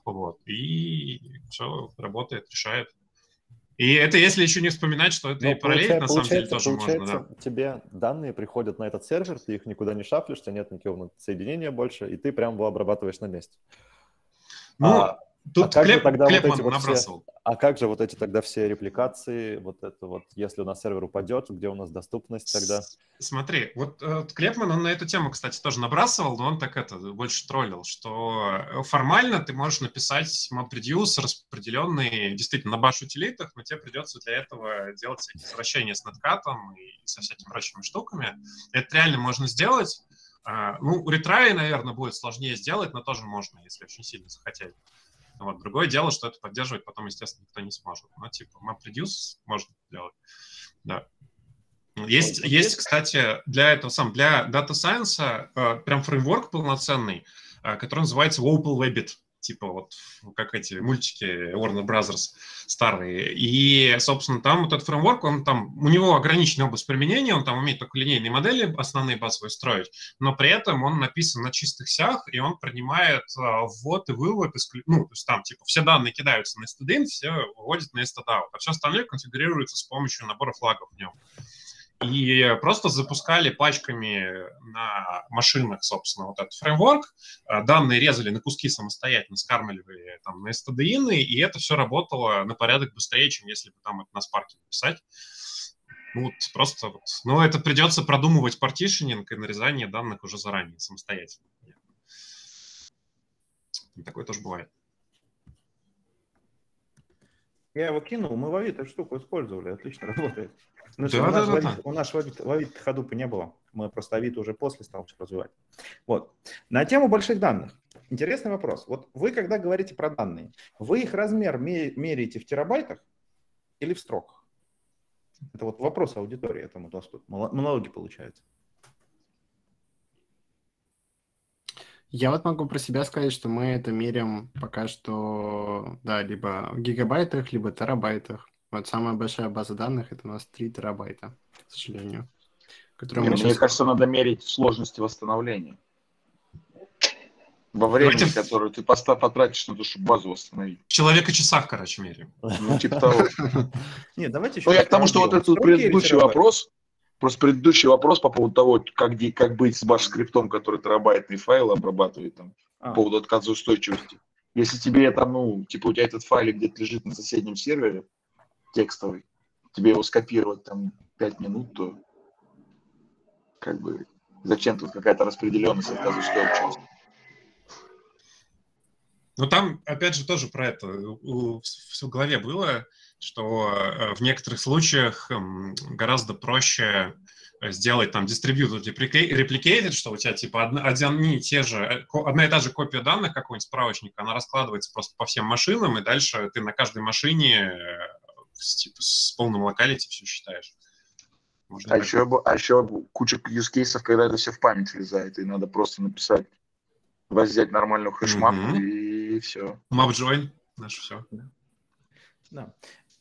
Вот. И все работает, решает. И это если еще не вспоминать, что это Но и параллель, на самом деле, тоже получается, можно. Да. тебе данные приходят на этот сервер, ты их никуда не шафлишь, у тебя нет никакого соединения больше, и ты прям его обрабатываешь на месте. Ну, а, Тут а Клеп, тогда Клепман вот эти вот набросил. Все, а как же вот эти тогда все репликации, вот это вот, если у нас сервер упадет, где у нас доступность тогда? Смотри, вот, э, вот Клепман, он на эту тему, кстати, тоже набрасывал, но он так это, больше троллил, что формально ты можешь написать MapReduce распределенный действительно на баш утилитах, но тебе придется для этого делать всякие возвращения с надкатом и со всякими прочими штуками. Это реально можно сделать. А, ну, ретраи, наверное, будет сложнее сделать, но тоже можно, если очень сильно захотеть. Вот. Другое дело, что это поддерживать потом, естественно, никто не сможет. Но типа MapReduce можно делать. Да. Есть, вот, есть, кстати, для этого сам, для Data Science э, прям фреймворк полноценный, э, который называется Opal Webbit типа вот как эти мультики Warner Brothers старые. И, собственно, там вот этот фреймворк, он там, у него ограниченный область применения, он там умеет только линейные модели основные базовые строить, но при этом он написан на чистых сях, и он принимает а, ввод и вывод, ну, то есть там, типа, все данные кидаются на std все выводят на std а все остальное конфигурируется с помощью набора флагов в нем. И просто запускали пачками на машинах, собственно, вот этот фреймворк. Э, данные резали на куски самостоятельно, скармливали там на STDIN, и это все работало на порядок быстрее, чем если бы там это на спарке написать. Ну, вот просто вот. Но это придется продумывать партишенинг и нарезание данных уже заранее, самостоятельно. Такое тоже бывает. Я его кинул, мы в Авито эту штуку использовали, отлично *laughs* работает. Ну, да, у, нас да, да, у нас в Авито ходупа не было. Мы просто Авито уже после стал развивать. Вот. На тему больших данных. Интересный вопрос. Вот вы, когда говорите про данные, вы их размер меряете в терабайтах или в строках? Это вот вопрос аудитории этому доступу. Монологи получается. Я вот могу про себя сказать, что мы это меряем пока что, да, либо в гигабайтах, либо терабайтах. Вот самая большая база данных это у нас 3 терабайта, к сожалению. Мне, мне сейчас... кажется, надо мерить сложности восстановления. Во время, Давайте... которое ты потратишь на то, чтобы базу восстановить. Человека часах, короче, меряем. Ну, типа того. *laughs* Нет, давайте еще... Ну, я к тому, что вот этот предыдущий вопрос, Просто предыдущий вопрос по поводу того, как, как быть с баш-скриптом, который терабайтный файл обрабатывает там, а. по поводу отказоустойчивости. Если тебе там, ну, типа у тебя этот файл где-то лежит на соседнем сервере, текстовый, тебе его скопировать там 5 минут, то как бы зачем тут какая-то распределенность отказоустойчивости? Ну, там, опять же, тоже про это в голове было, что э, в некоторых случаях гораздо проще э, сделать там distributed replicated, что у тебя типа одна, одни и те же, э, одна и та же копия данных какой-нибудь справочника, она раскладывается просто по всем машинам, и дальше ты на каждой машине типа, с полным локалити все считаешь. Можно а, еще, а еще куча use кейсов, когда это все в память влезает, и надо просто написать, взять нормальную хэшмапу mm-hmm. и все. Mapjoin, наше все. Да.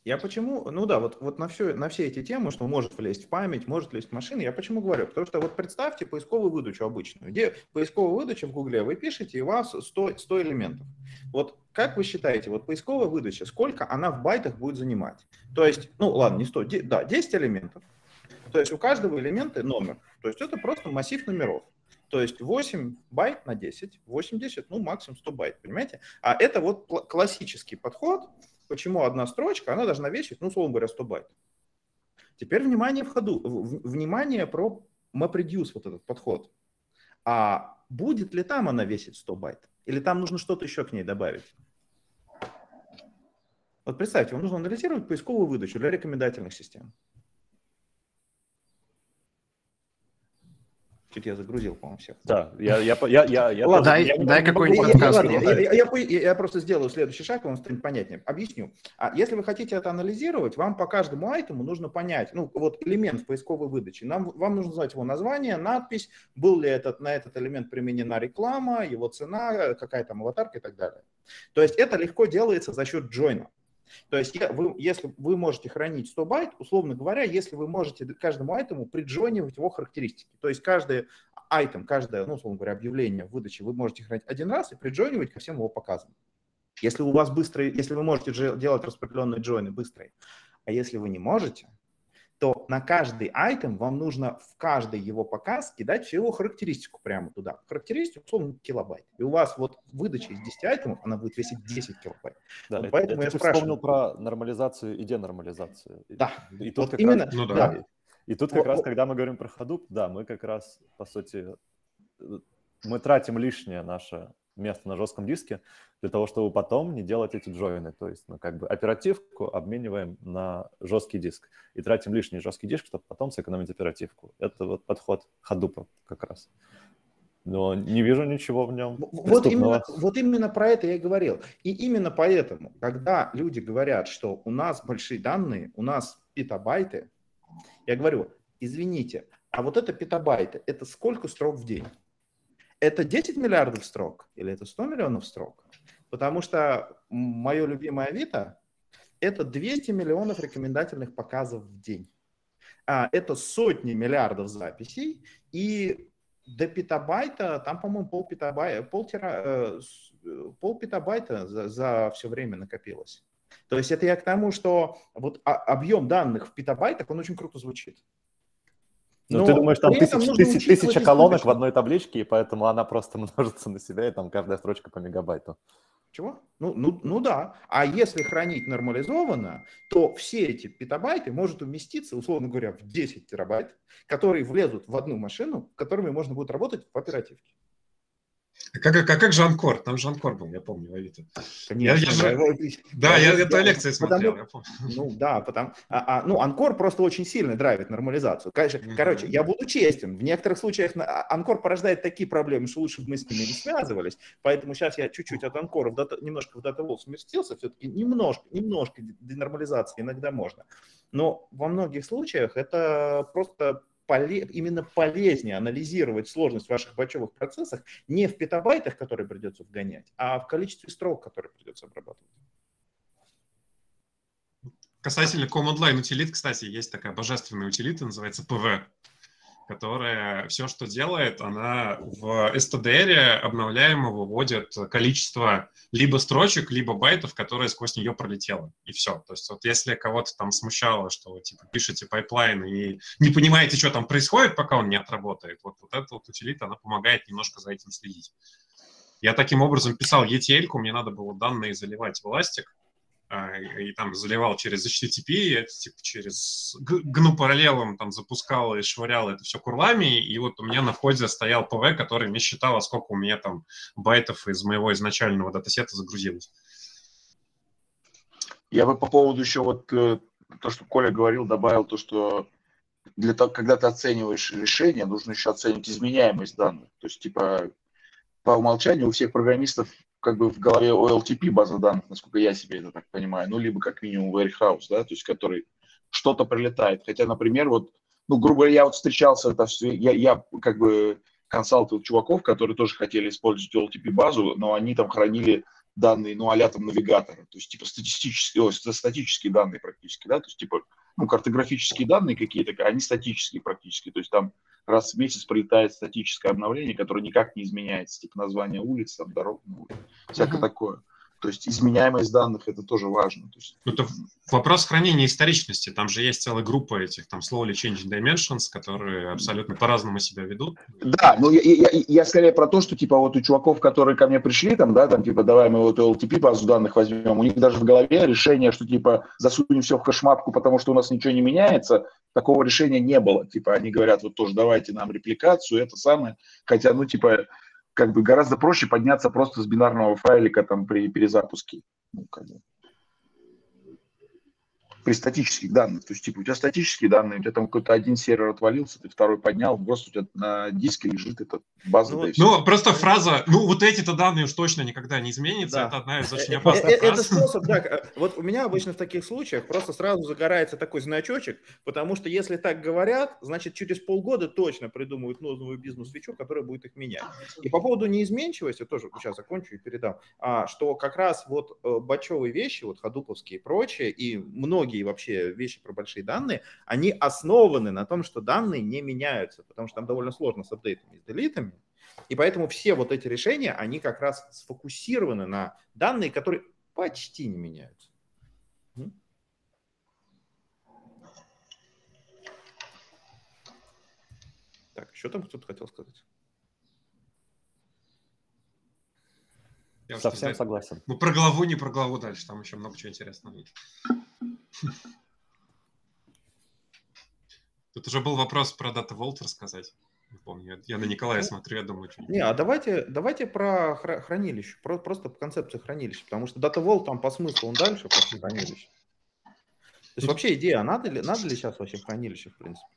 Я почему, ну да, вот, вот на, все, на все эти темы, что может влезть в память, может влезть в машины, я почему говорю? Потому что вот представьте поисковую выдачу обычную, где поисковая выдача в Гугле, вы пишете, и у вас 100, 100 элементов. Вот как вы считаете, вот поисковая выдача, сколько она в байтах будет занимать? То есть, ну ладно, не 100, да, 10 элементов. То есть у каждого элемента номер. То есть это просто массив номеров. То есть 8 байт на 10, 80, ну максимум 100 байт, понимаете? А это вот классический подход, почему одна строчка, она должна весить, ну, условно говоря, 100 байт. Теперь внимание в ходу, внимание про MapReduce, вот этот подход. А будет ли там она весить 100 байт? Или там нужно что-то еще к ней добавить? Вот представьте, вам нужно анализировать поисковую выдачу для рекомендательных систем. Чуть я загрузил, по-моему, всех. Да, я, я, я, я, я Ладно, дай, я, дай какой-нибудь подкаст. Я, я, я, я, я просто сделаю следующий шаг, вам станет понятнее. Объясню. А если вы хотите это анализировать, вам по каждому айтему нужно понять, ну, вот элемент в поисковой выдаче. Нам, вам нужно знать его название, надпись, был ли этот, на этот элемент применена реклама, его цена, какая там аватарка и так далее. То есть это легко делается за счет джойна. То есть вы, если вы можете хранить 100 байт, условно говоря, если вы можете каждому айтему приджонивать его характеристики. То есть каждый айтем, каждое, ну, условно говоря, объявление в выдаче вы можете хранить один раз и приджонивать ко всем его показам. Если у вас быстрые, если вы можете делать распределенные джойны быстрые, а если вы не можете, то на каждый айтем вам нужно в каждый его показ кидать всю его характеристику прямо туда. Характеристику, условно, килобайт. И у вас вот выдача из 10 айтемов, она будет весить 10 килобайт. Да, вот поэтому я, я спрашиваю. вспомнил про нормализацию и денормализацию. Да, и тут вот именно. Раз, ну, да. да. И тут как раз, когда мы говорим про Hadoop, да, мы как раз, по сути, мы тратим лишнее наше место на жестком диске для того, чтобы потом не делать эти джойны. То есть мы как бы оперативку обмениваем на жесткий диск и тратим лишний жесткий диск, чтобы потом сэкономить оперативку. Это вот подход Hadoop как раз. Но не вижу ничего в нем. Вот именно, вот именно про это я и говорил. И именно поэтому, когда люди говорят, что у нас большие данные, у нас петабайты, я говорю, извините, а вот это петабайты, это сколько строк в день? Это 10 миллиардов строк или это 100 миллионов строк? Потому что мое любимое Авито – это 200 миллионов рекомендательных показов в день. А, это сотни миллиардов записей, и до петабайта, там, по-моему, пол петабайта, пол, тира, э, пол петабайта за, за все время накопилось. То есть это я к тому, что вот объем данных в петабайтах, он очень круто звучит. Ну, Но ты думаешь, там тысяч, тысяч, тысяча колонок в одной табличке, и поэтому она просто *laughs* множится на себя, и там каждая строчка по мегабайту. Чего? Ну, ну, ну да. А если хранить нормализованно, то все эти петабайты может уместиться, условно говоря, в 10 терабайт, которые влезут в одну машину, которыми можно будет работать в оперативке. А как, а как же Анкор? Там же Анкор был, я помню, в Авито. Конечно. Я, я же... Да, я, я, это лекции смотрел, я помню. *laughs* Ну да, потому, а, а, ну Анкор просто очень сильно драйвит нормализацию. Конечно, mm-hmm. Короче, я буду честен, в некоторых случаях Анкор порождает такие проблемы, что лучше бы мы с ними не связывались, поэтому сейчас я чуть-чуть от Анкора в дата, немножко в DataWall сместился, все-таки немножко, немножко денормализации иногда можно. Но во многих случаях это просто поле, именно полезнее анализировать сложность ваших бачевых процессах не в петабайтах, которые придется вгонять, а в количестве строк, которые придется обрабатывать. Касательно command line утилит, кстати, есть такая божественная утилита, называется PV которая все, что делает, она в stderr обновляемо выводит количество либо строчек, либо байтов, которые сквозь нее пролетело. И все. То есть вот если кого-то там смущало, что вы типа пишете pipeline и не понимаете, что там происходит, пока он не отработает, вот, вот эта вот утилита, она помогает немножко за этим следить. Я таким образом писал ETL, мне надо было данные заливать в а, и там заливал через HTTP, я типа через GNU parallel ом там запускал и швырял это все curl ами, и вот у меня на входе стоял PV, который мне считал, сколько у меня там байтов из моего изначального dataset а загрузилось. Я бы по поводу еще вот э, то, что Коля говорил, добавил то, что для того, когда ты оцениваешь решение, нужно еще оценить изменяемость данных. То есть, типа, по умолчанию у всех программистов как бы в голове OLTP база данных, насколько я себе это так понимаю, ну, либо как минимум warehouse, да, то есть который что-то прилетает. Хотя, например, вот, ну, грубо говоря, я вот встречался, это все, я, я как бы консалтил чуваков, которые тоже хотели использовать OLTP базу, но они там хранили данные, ну, а там навигатора, то есть типа статистические, о, статические данные практически, да, то есть типа, ну, картографические данные какие-то, они статические практически, то есть там раз в месяц прилетает статическое обновление, которое никак не изменяется, типа название улиц, там, дорог, ну, всякое uh-huh. такое. То есть изменяемость данных это тоже важно. То есть... Это вопрос хранения историчности. Там же есть целая группа этих там slowly changing dimensions, которые абсолютно по-разному себя ведут. Да, но я, я, я скорее про то, что типа вот у чуваков, которые ко мне пришли, там, да, там типа давай мы вот LTP базу данных возьмем, у них даже в голове решение, что типа засунем все в кошмапку, потому что у нас ничего не меняется, такого решения не было. Типа они говорят, вот тоже давайте нам репликацию, это самое. Хотя, ну, типа, как бы гораздо проще подняться просто с бинарного файлика там при перезапуске. Ну, как бы при статических данных. То есть, типа, у тебя статические данные, у тебя там какой-то один сервер отвалился, ты второй поднял, просто у тебя на диске лежит эта база. Ну, ну просто фраза, ну, вот эти-то данные уж точно никогда не изменятся, да. это одна из очень э, э, опасных это, фраз. Это способ, да, *laughs* вот у меня обычно в таких случаях просто сразу загорается такой значочек, потому что если так говорят, значит, через полгода точно придумают новую бизнес-фичу, которая будет их менять. И по поводу неизменчивости, тоже сейчас закончу и передам, а, что как раз вот э, бачевые вещи, вот ходуповские и прочее, и многие многие вообще вещи про большие данные, они основаны на том, что данные не меняются, потому что там довольно сложно с апдейтами и с делитами. И поэтому все вот эти решения, они как раз сфокусированы на данные, которые почти не меняются. Так, еще там кто-то хотел сказать? Я Совсем согласен. Ну, про главу, не про главу дальше, там еще много чего интересного. *laughs* Тут уже был вопрос про Data Vault рассказать. Не помню, я на Николая ну, смотрю, я думаю... Не, а давайте, давайте про хранилище, про, просто по концепции хранилища, потому что Data Vault там по смыслу он дальше после хранилища. То есть вообще идея, а надо ли, надо ли сейчас вообще хранилище, в принципе?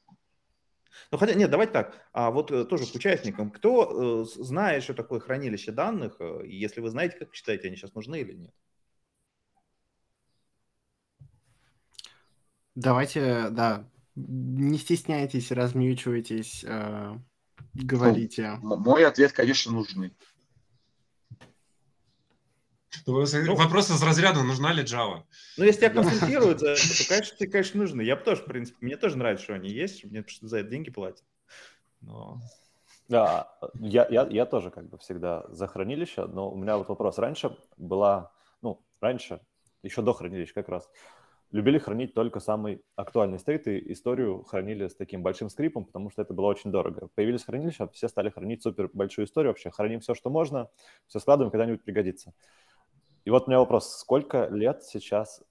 Ну, хотя, нет, давайте так. А вот э, тоже к участникам. Кто э, знает, что такое хранилище данных? Э, если вы знаете, как считаете, они сейчас нужны или нет? Давайте, да, не стесняйтесь, размьючивайтесь, э, говорите. Ну, мой ответ, конечно, нужны. Ну, вопрос из разряда, нужна ли Java? Ну, если тебя консультируют за это, то, *laughs* конечно, тебе, конечно, нужны. Я бы тоже, в принципе, мне тоже нравится, что они есть, мне за это деньги платят. Но... Да, я, я, я тоже как бы всегда за хранилище, но у меня вот вопрос. Раньше была, ну, раньше, еще до хранилища как раз, любили хранить только самый актуальный стейт, и историю хранили с таким большим скрипом, потому что это было очень дорого. Появились хранилища, все стали хранить супер большую историю вообще, храним все, что можно, все складываем, когда-нибудь пригодится. И вот у меня вопрос, сколько лет сейчас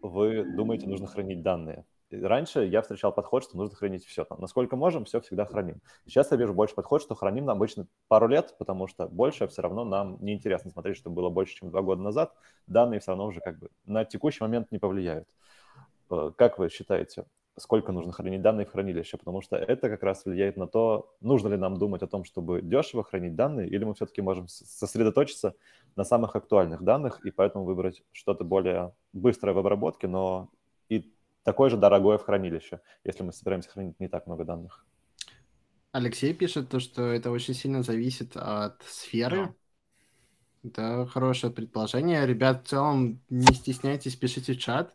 вы думаете, нужно хранить данные? Раньше я встречал подход, что нужно хранить все. Там, насколько можем, все всегда храним. Сейчас я вижу больше подход, что храним нам обычно пару лет, потому что больше все равно нам неинтересно смотреть, что было больше, чем два года назад. Данные все равно уже как бы на текущий момент не повлияют. Э, как вы считаете, сколько нужно хранить данные в хранилище? Потому что это как раз влияет на то, нужно ли нам думать о том, чтобы дешево хранить данные, или мы все-таки можем сосредоточиться на самых актуальных данных и поэтому выбрать что-то более быстрое в обработке, но такое же дорогое в хранилище, если мы собираемся хранить не так много данных. Алексей пишет то, что это очень сильно зависит от сферы. Это хорошее предположение. Ребят, в целом не стесняйтесь, пишите в чат.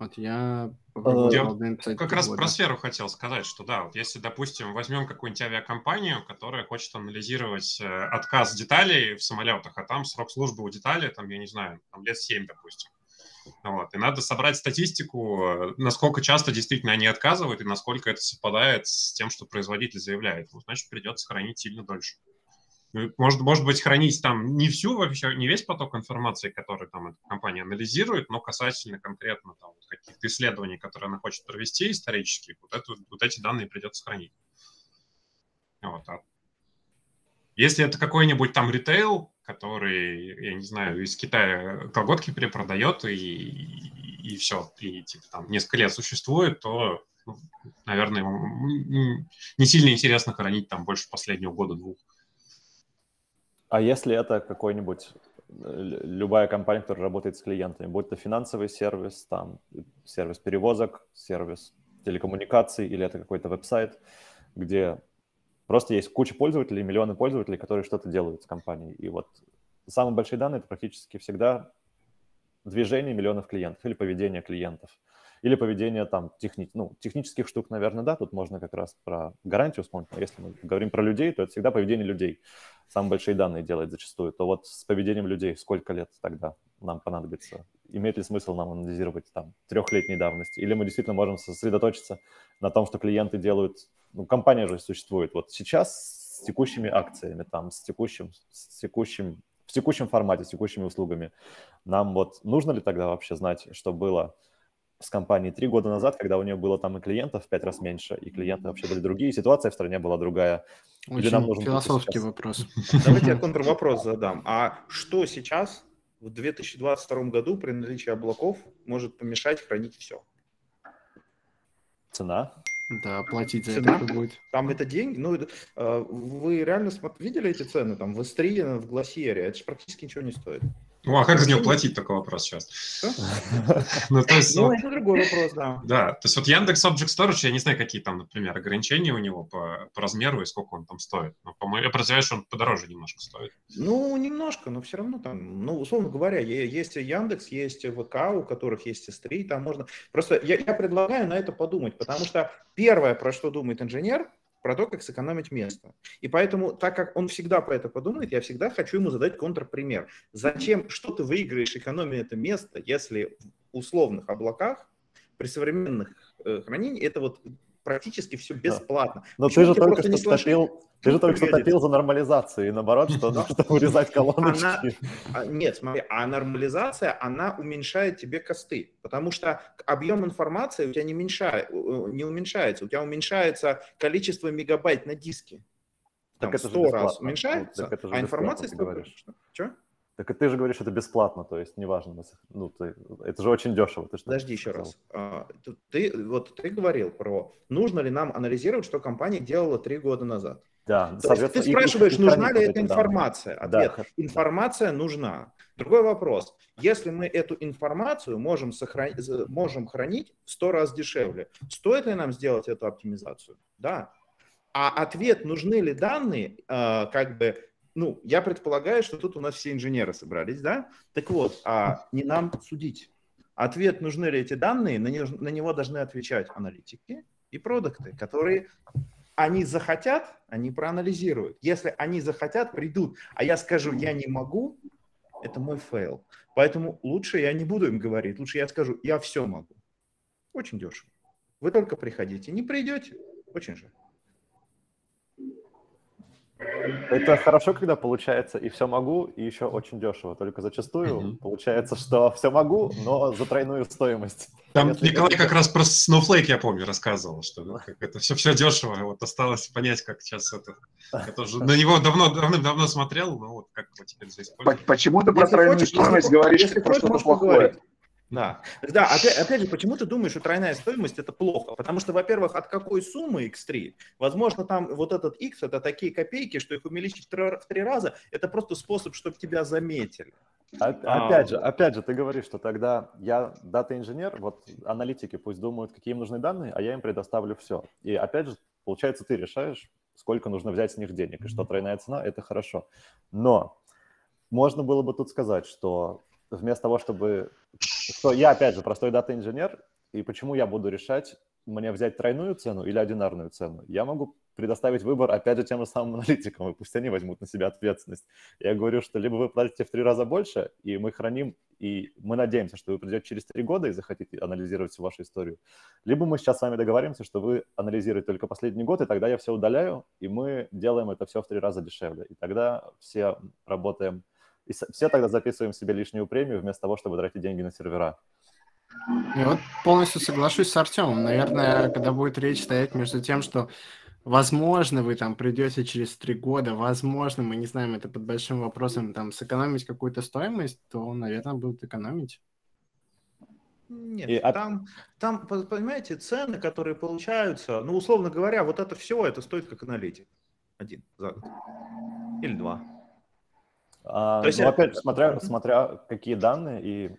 Вот я я как раз про сферу хотел сказать, что да, вот если, допустим, возьмем какую-нибудь авиакомпанию, которая хочет анализировать э, отказ деталей в самолетах, а там срок службы у деталей, там, я не знаю, там лет 7, допустим. Вот. И надо собрать статистику, э, насколько часто действительно они отказывают и насколько это совпадает с тем, что производитель заявляет. Ну, значит, придется хранить сильно дольше. Ну, может, может быть, хранить там не всю вообще, не весь поток информации, который там эта компания анализирует, но касательно конкретно там, каких-то исследований, которые она хочет провести исторических, вот, эту, вот эти данные придется хранить. Вот. А если это какой-нибудь там ритейл, который, я не знаю, из Китая колготки перепродает и, и, и все, и типа там несколько лет существует, то, ну, наверное, не сильно интересно хранить там больше последнего года-двух. А если это какой-нибудь э, любая компания, которая работает с клиентами, будь то финансовый сервис, там сервис перевозок, сервис телекоммуникаций или это какой-то веб-сайт, где Просто есть куча пользователей, миллионы пользователей, которые что-то делают с компанией. И вот самые большие данные – это практически всегда движение миллионов клиентов или поведение клиентов. Или поведение там техни... ну, технических штук, наверное, да, тут можно как раз про гарантию вспомнить, но если мы говорим про людей, то это всегда поведение людей. Самые большие данные делает зачастую. То вот с поведением людей сколько лет тогда? нам понадобится? Имеет ли смысл нам анализировать там трехлетней давности? Или мы действительно можем сосредоточиться на том, что клиенты делают... Ну, компания же существует. Вот сейчас с текущими акциями, там, с текущим, с текущим, в текущем формате, с текущими услугами. Нам вот нужно ли тогда вообще знать, что было с компанией три года назад, когда у нее было там и клиентов в пять раз меньше, и клиенты вообще были другие, и ситуация в стране была другая. Очень Или нам нужен философский вопрос. Давайте я *laughs* контрвопрос задам. А что сейчас в 2022 году при наличии облаков может помешать хранить все? Цена. Да, платить за Цена? это будет. Там это деньги. Ну, э, вы реально видели эти цены там в S3, в Глассиере? Это же практически ничего не стоит. Ну, а как за него платить, такой вопрос сейчас. *laughs* Ну, то есть, ну, это другой вопрос, да. Да, то есть вот Яндекс Object Storage, я не знаю, какие там, например, ограничения у него по, по размеру и сколько он там стоит. Но, по-моему, я подозреваю, что он подороже немножко стоит. Ну, немножко, но все равно там, ну, условно говоря, есть Яндекс, есть ВК, у которых есть S3, там можно... Просто я, я предлагаю на это подумать, потому что первое, про что думает инженер, про то, как сэкономить место. И поэтому, так как он всегда про это подумает, я всегда хочу ему задать контрпример. Зачем, что ты выиграешь, экономия это место, если в условных облаках при современных э, хранениях это вот практически все бесплатно. Но Почему ты же только что стопил, ты же только что топил за нормализацию, и наоборот, что нужно вырезать колоночки. А, нет, смотри, а нормализация, она уменьшает тебе косты, потому что объем информации у тебя не, меньшает, не уменьшается, у тебя уменьшается количество мегабайт на диске. Там 100 раз уменьшается, а информация... Что? Так ты же говоришь, это бесплатно, то есть неважно, ну, ты, это же очень дешево. Ты Подожди еще раз. А, ты, вот ты говорил про, нужно ли нам анализировать, что компания делала три года назад. Да, То есть ты спрашиваешь, нужна ли эта информация? Ответ, да. информация нужна. Другой вопрос. Если мы эту информацию можем, сохранить, можем хранить в 100 раз дешевле, стоит ли нам сделать эту оптимизацию? Да. А ответ, нужны ли данные, а, как бы ну, я предполагаю, что тут у нас все инженеры собрались, да? Так вот, а не нам судить. Ответ, нужны ли эти данные, на, не, на него должны отвечать аналитики и продукты, которые они захотят, они проанализируют. Если они захотят, придут, а я скажу, я не могу, это мой fail. Поэтому лучше я не буду им говорить, лучше я скажу, я все могу. Очень дешево. Вы только приходите. Не придете, очень жаль. Это хорошо, когда получается и все могу, и еще очень дешево. Только зачастую mm-hmm. получается, что все могу, но за тройную стоимость. Там Если Николай как раз про Snowflake, я помню, рассказывал, что ну, как это все, все дешево. Вот осталось понять, как сейчас это... это уже, на него давно, давно смотрел, но вот как его теперь здесь Почему ты про тройную стоимость говоришь, про что-то плохое? Да, да опять, опять же, почему ты думаешь, что тройная стоимость это плохо? Потому что, во-первых, от какой суммы X3? Возможно, там вот этот X это такие копейки, что их увеличить в три, раза, это просто способ, чтобы тебя заметили. Опять а, же, опять же, ты говоришь, что тогда я дата-инженер, вот аналитики пусть думают, какие им нужны данные, а я им предоставлю все. И опять же, получается, ты решаешь, сколько нужно взять с них денег, и что тройная цена – это хорошо. Но можно было бы тут сказать, что вместо того, чтобы... Что я, опять же, простой дата-инженер, и почему я буду решать, мне взять тройную цену или одинарную цену? Я могу предоставить выбор, опять же, тем же самым *laughs* аналитикам, и пусть они возьмут на себя ответственность. Я говорю, что либо вы платите в три раза больше, и мы храним, и мы надеемся, что вы придете через три года и захотите анализировать всю вашу историю, либо мы сейчас с вами договоримся, что вы анализируете только последний год, и тогда я все удаляю, и мы делаем это все в три раза дешевле. И тогда все работаем и все тогда записываем себе лишнюю премию вместо того, чтобы тратить деньги на сервера. Я вот полностью соглашусь с Артемом. Наверное, когда будет речь стоять между тем, что возможно вы там придете через три года, возможно, мы не знаем, это под большим вопросом, там сэкономить какую-то стоимость, то, наверное, будут экономить. Нет, и там, там, понимаете, цены, которые получаются, ну, условно говоря, вот это все, это стоит как аналитик. Один за год. Или два. А, То есть, ну, опять, смотря, смотря какие данные и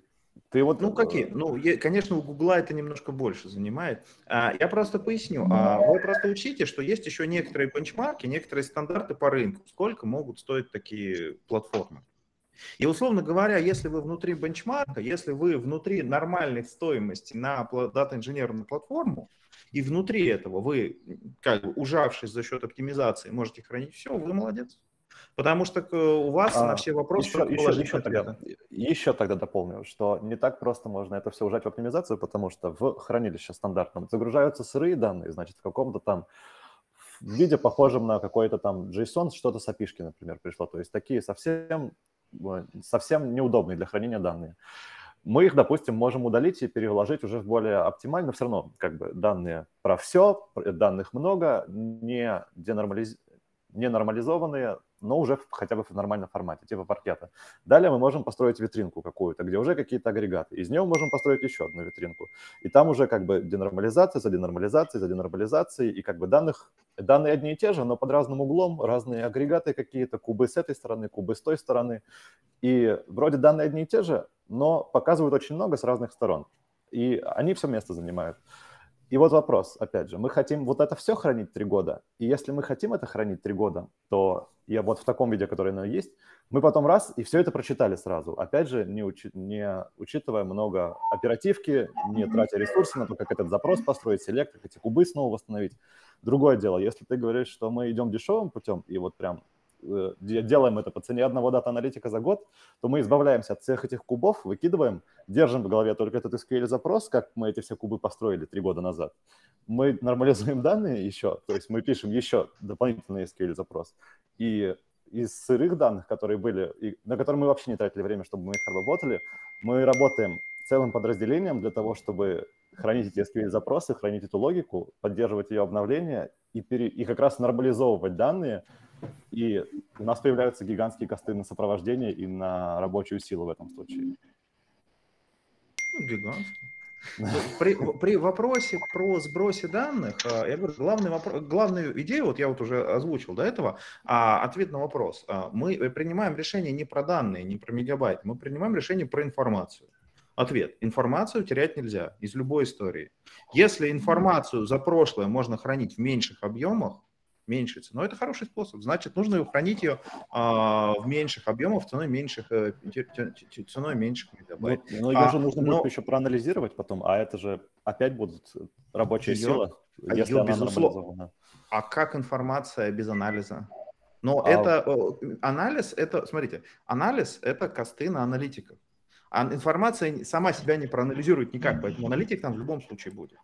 ты вот... Ну, какие? Ну, я, конечно, у Гугла это немножко больше занимает. А, я просто поясню. А, вы просто учите, что есть еще некоторые бенчмарки, некоторые стандарты по рынку. Сколько могут стоить такие платформы? И, условно говоря, если вы внутри бенчмарка, если вы внутри нормальной стоимости на дата-инженерную платформу, и внутри этого вы, как бы ужавшись за счет оптимизации, можете хранить все, вы молодец. Потому что у вас а, на все вопросы еще, еще, еще, тогда, еще тогда дополню, что не так просто можно это все ужать в оптимизацию, потому что в хранилище стандартном загружаются сырые данные, значит, в каком-то там в виде похожем на какой-то там JSON, что-то с API, например, пришло. То есть такие совсем, э, совсем неудобные для хранения данные. Мы их, допустим, можем удалить и переложить уже в более оптимально. Все равно как бы данные про все, данных много, не, денормализ... не нормализованные, но уже хотя бы в нормальном формате, типа паркета. Далее мы можем построить витринку какую-то, где уже какие-то агрегаты. Из нее можем построить еще одну витринку. И там уже как бы денормализация за денормализацией, за денормализацией, и как бы данных, данные одни и те же, но под разным углом, разные агрегаты какие-то, кубы с этой стороны, кубы с той стороны. И вроде данные одни и те же, но показывают очень много с разных сторон. И они все место занимают. И вот вопрос, опять же, мы хотим вот это все хранить три года, и если мы хотим это хранить три года, то я вот в таком виде, который оно есть, мы потом раз и все это прочитали сразу. Опять же, не, учи, не учитывая много оперативки, не тратя ресурсы на то, как этот запрос построить, селект, как эти кубы снова восстановить. Другое дело, если ты говоришь, что мы идем дешевым путем, и вот прям делаем это по цене одного дата-аналитика за год, то мы избавляемся от всех этих кубов, выкидываем, держим в голове только этот SQL-запрос, как мы эти все кубы построили три года назад. Мы нормализуем данные еще, то есть мы пишем еще дополнительный SQL-запрос. И из сырых данных, которые были, и на которые мы вообще не тратили время, чтобы мы их обработали, мы работаем целым подразделением для того, чтобы хранить эти SQL-запросы, хранить эту логику, поддерживать ее обновления и, пере... и как раз нормализовывать данные, и у нас появляются гигантские косты на сопровождение и на рабочую силу в этом случае. Ну, гигантские. *laughs* При, при вопросе про сбросе данных, а, я говорю, главный вопрос, главную идею, вот я вот уже озвучил до этого, а, ответ на вопрос. А, мы принимаем решение не про данные, не про мегабайт, мы принимаем решение про информацию. Ответ. Информацию терять нельзя из любой истории. Если информацию за прошлое можно хранить в меньших объемах, меньшей ценой, это хороший способ. Значит, нужно хранить ее а, в меньших объемах, ценой меньших, э, ценой меньших мегабайт. Но, но ее а, же нужно но... будет еще проанализировать потом, а это же опять будут рабочая ее, сила, а если ее, она нормализована. А как информация без анализа? Но а... это анализ, это, смотрите, анализ это косты на аналитиков. А информация сама себя не проанализирует никак, поэтому аналитик там в любом случае будет.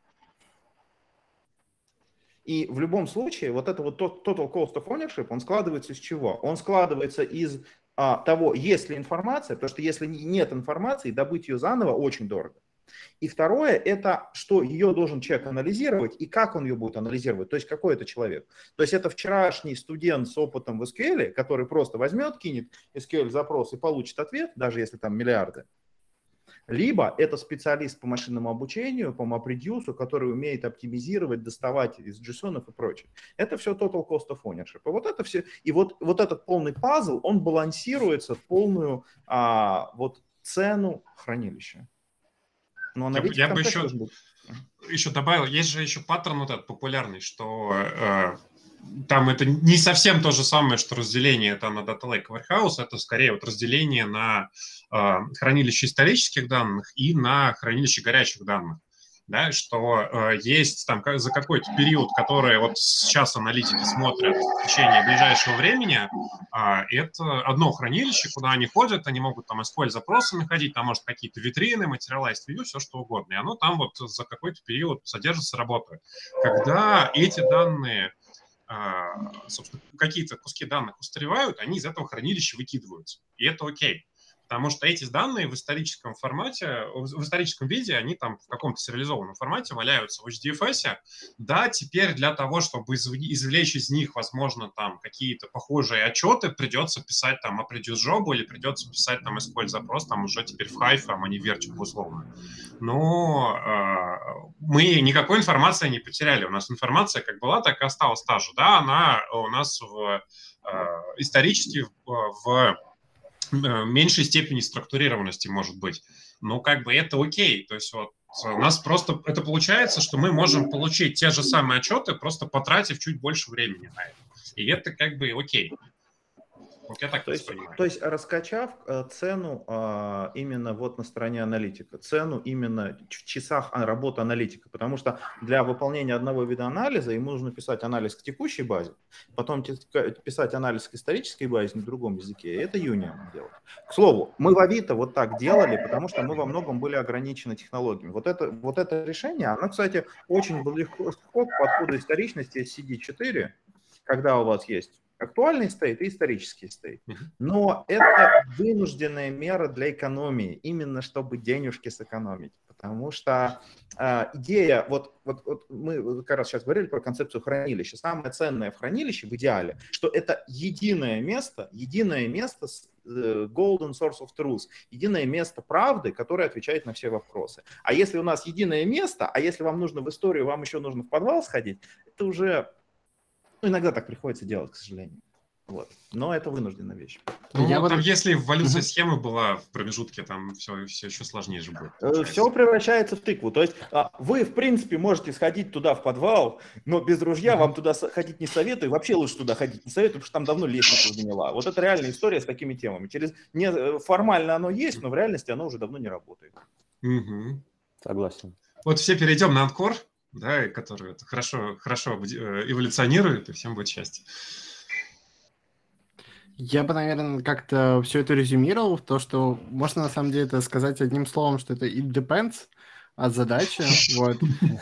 И в любом случае вот это вот total cost of ownership, он складывается из чего? Он складывается из а, того, есть ли информация, потому что если нет информации, добыть ее заново очень дорого. И второе, это что ее должен человек анализировать и как он ее будет анализировать, то есть какой это человек. То есть это вчерашний студент с опытом в SQL, который просто возьмет, кинет SQL запрос и получит ответ, даже если там миллиарды либо это специалист по машинному обучению, по MapReduce, который умеет оптимизировать, доставать из JSON и прочее. Это все total cost of ownership. И вот это все, и вот, вот этот полный пазл, он балансируется в полную а, вот цену хранилища. Но я, я бы еще, еще добавил, есть же еще паттерн вот этот популярный, что э, там это не совсем то же самое, что разделение это на Data Lake Warehouse, это скорее вот разделение на э, хранилище исторических данных и на хранилище горячих данных. Да, что э, есть там как, за какой-то период, который вот сейчас аналитики смотрят в течение ближайшего времени, э, это одно хранилище, куда они ходят, они могут там SQL запросы находить, там может какие-то витрины, Materialized View, все что угодно, и оно там вот за какой-то период содержится, работает. Когда эти данные собственно, какие-то куски данных устаревают, они из этого хранилища выкидываются. И это окей. Потому что эти данные в историческом формате, в историческом виде, они там в каком-то сериализованном формате валяются в HDFS. Да, теперь для того, чтобы извлечь из них, возможно, там какие-то похожие отчеты, придется писать там определенную жобу или придется писать там SQL запрос, там уже теперь в Hive, а не в Vertic условно. Но э, мы никакой информации не потеряли. У нас информация как была, так и осталась та же. Да, она у нас в, э, исторически в, в Э, меньшей степени структурированности может быть. Но как бы это окей. То есть вот у нас просто это получается, что мы можем получить те же самые отчеты, просто потратив чуть больше времени на это. И это как бы окей. Вот я так то, есть, то есть раскачав э, цену а, именно вот на стороне аналитика, цену именно в часах а, работы аналитика, потому что для выполнения одного вида анализа ему нужно писать анализ к текущей базе, потом писать анализ к исторической базе на другом языке, и это Union делать. К слову, мы в Авито вот так делали, потому что мы во многом были ограничены технологиями. Вот это, вот это решение, оно, кстати, очень легко к подходу историчности CD4, когда у вас есть актуальный стейт и исторический стейт. Но это вынужденная мера для экономии, именно чтобы денежки сэкономить. Потому что э, идея, вот, вот, вот мы как раз сейчас говорили про концепцию хранилища. Самое ценное в хранилище в идеале, что это единое место, единое место с э, golden source of truth, единое место правды, которое отвечает на все вопросы. А если у нас единое место, а если вам нужно в историю, вам еще нужно в подвал сходить, это уже ну, иногда так приходится делать, к сожалению. Вот. Но это вынужденная вещь. Ну, я там, вот... если эволюция схемы была в промежутке, там все, все еще сложнее же будет. Получается. Все превращается в тыкву. То есть а, вы, в принципе, можете сходить туда в подвал, но без ружья вам туда ходить не советую. Вообще лучше туда ходить не советую, потому что там давно лестница заняла. Вот это реальная история с такими темами. Через не, э, формально оно есть, но в реальности оно уже давно не работает. Угу. Согласен. Вот все перейдем на анкор да, который хорошо, хорошо э, эволюционирует, и всем будет счастье. Я бы, наверное, как-то все это резюмировал в то, что можно на самом деле это сказать одним словом, что это it depends от задачи, *laughs* вот.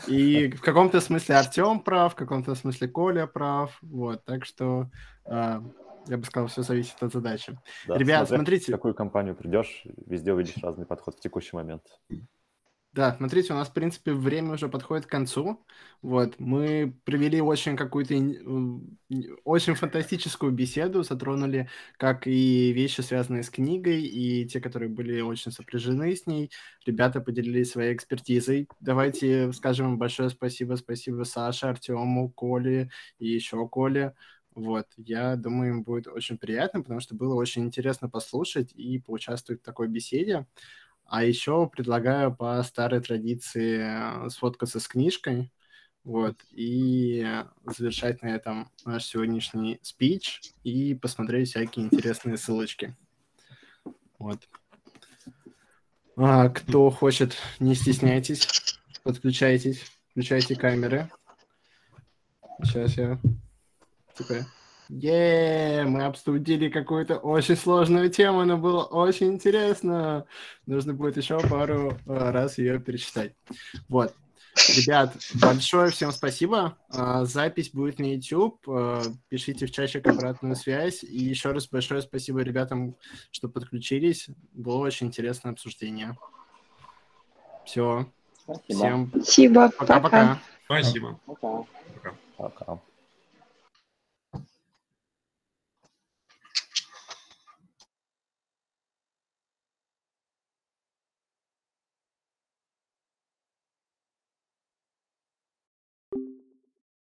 И в каком-то смысле Артем прав, в каком-то смысле Коля прав, вот. Так что э, я бы сказал, все зависит от задачи. Да, Ребят, смотрите. В какую компанию придешь, везде увидишь разный подход в текущий момент. Да, смотрите, у нас, в принципе, время уже подходит к концу. Вот, мы провели очень какую-то очень фантастическую беседу, затронули как и вещи, связанные с книгой, и те, которые были очень сопряжены с ней. Ребята поделились своей экспертизой. Давайте скажем им большое спасибо. Спасибо Саше, Артему, Коле и еще Коле. Вот, я думаю, им будет очень приятно, потому что было очень интересно послушать и поучаствовать в такой беседе. А еще предлагаю по старой традиции э, сфоткаться с книжкой, вот, и завершать на этом наш сегодняшний спич и посмотреть всякие интересные ссылочки. Вот. А, кто хочет, не стесняйтесь, подключайтесь, включайте камеры. Сейчас я... Типа... Е, мы обсудили какую-то очень сложную тему, но было очень интересно. Нужно будет еще пару э, раз ее перечитать. Вот. Ребят, большое всем спасибо. А, запись будет на YouTube. А, пишите в чатик обратную связь. И еще раз большое спасибо ребятам, что подключились. Было очень интересное обсуждение. Все. Спасибо. Всем спасибо. Пока-пока. Спасибо. Пока. Пока.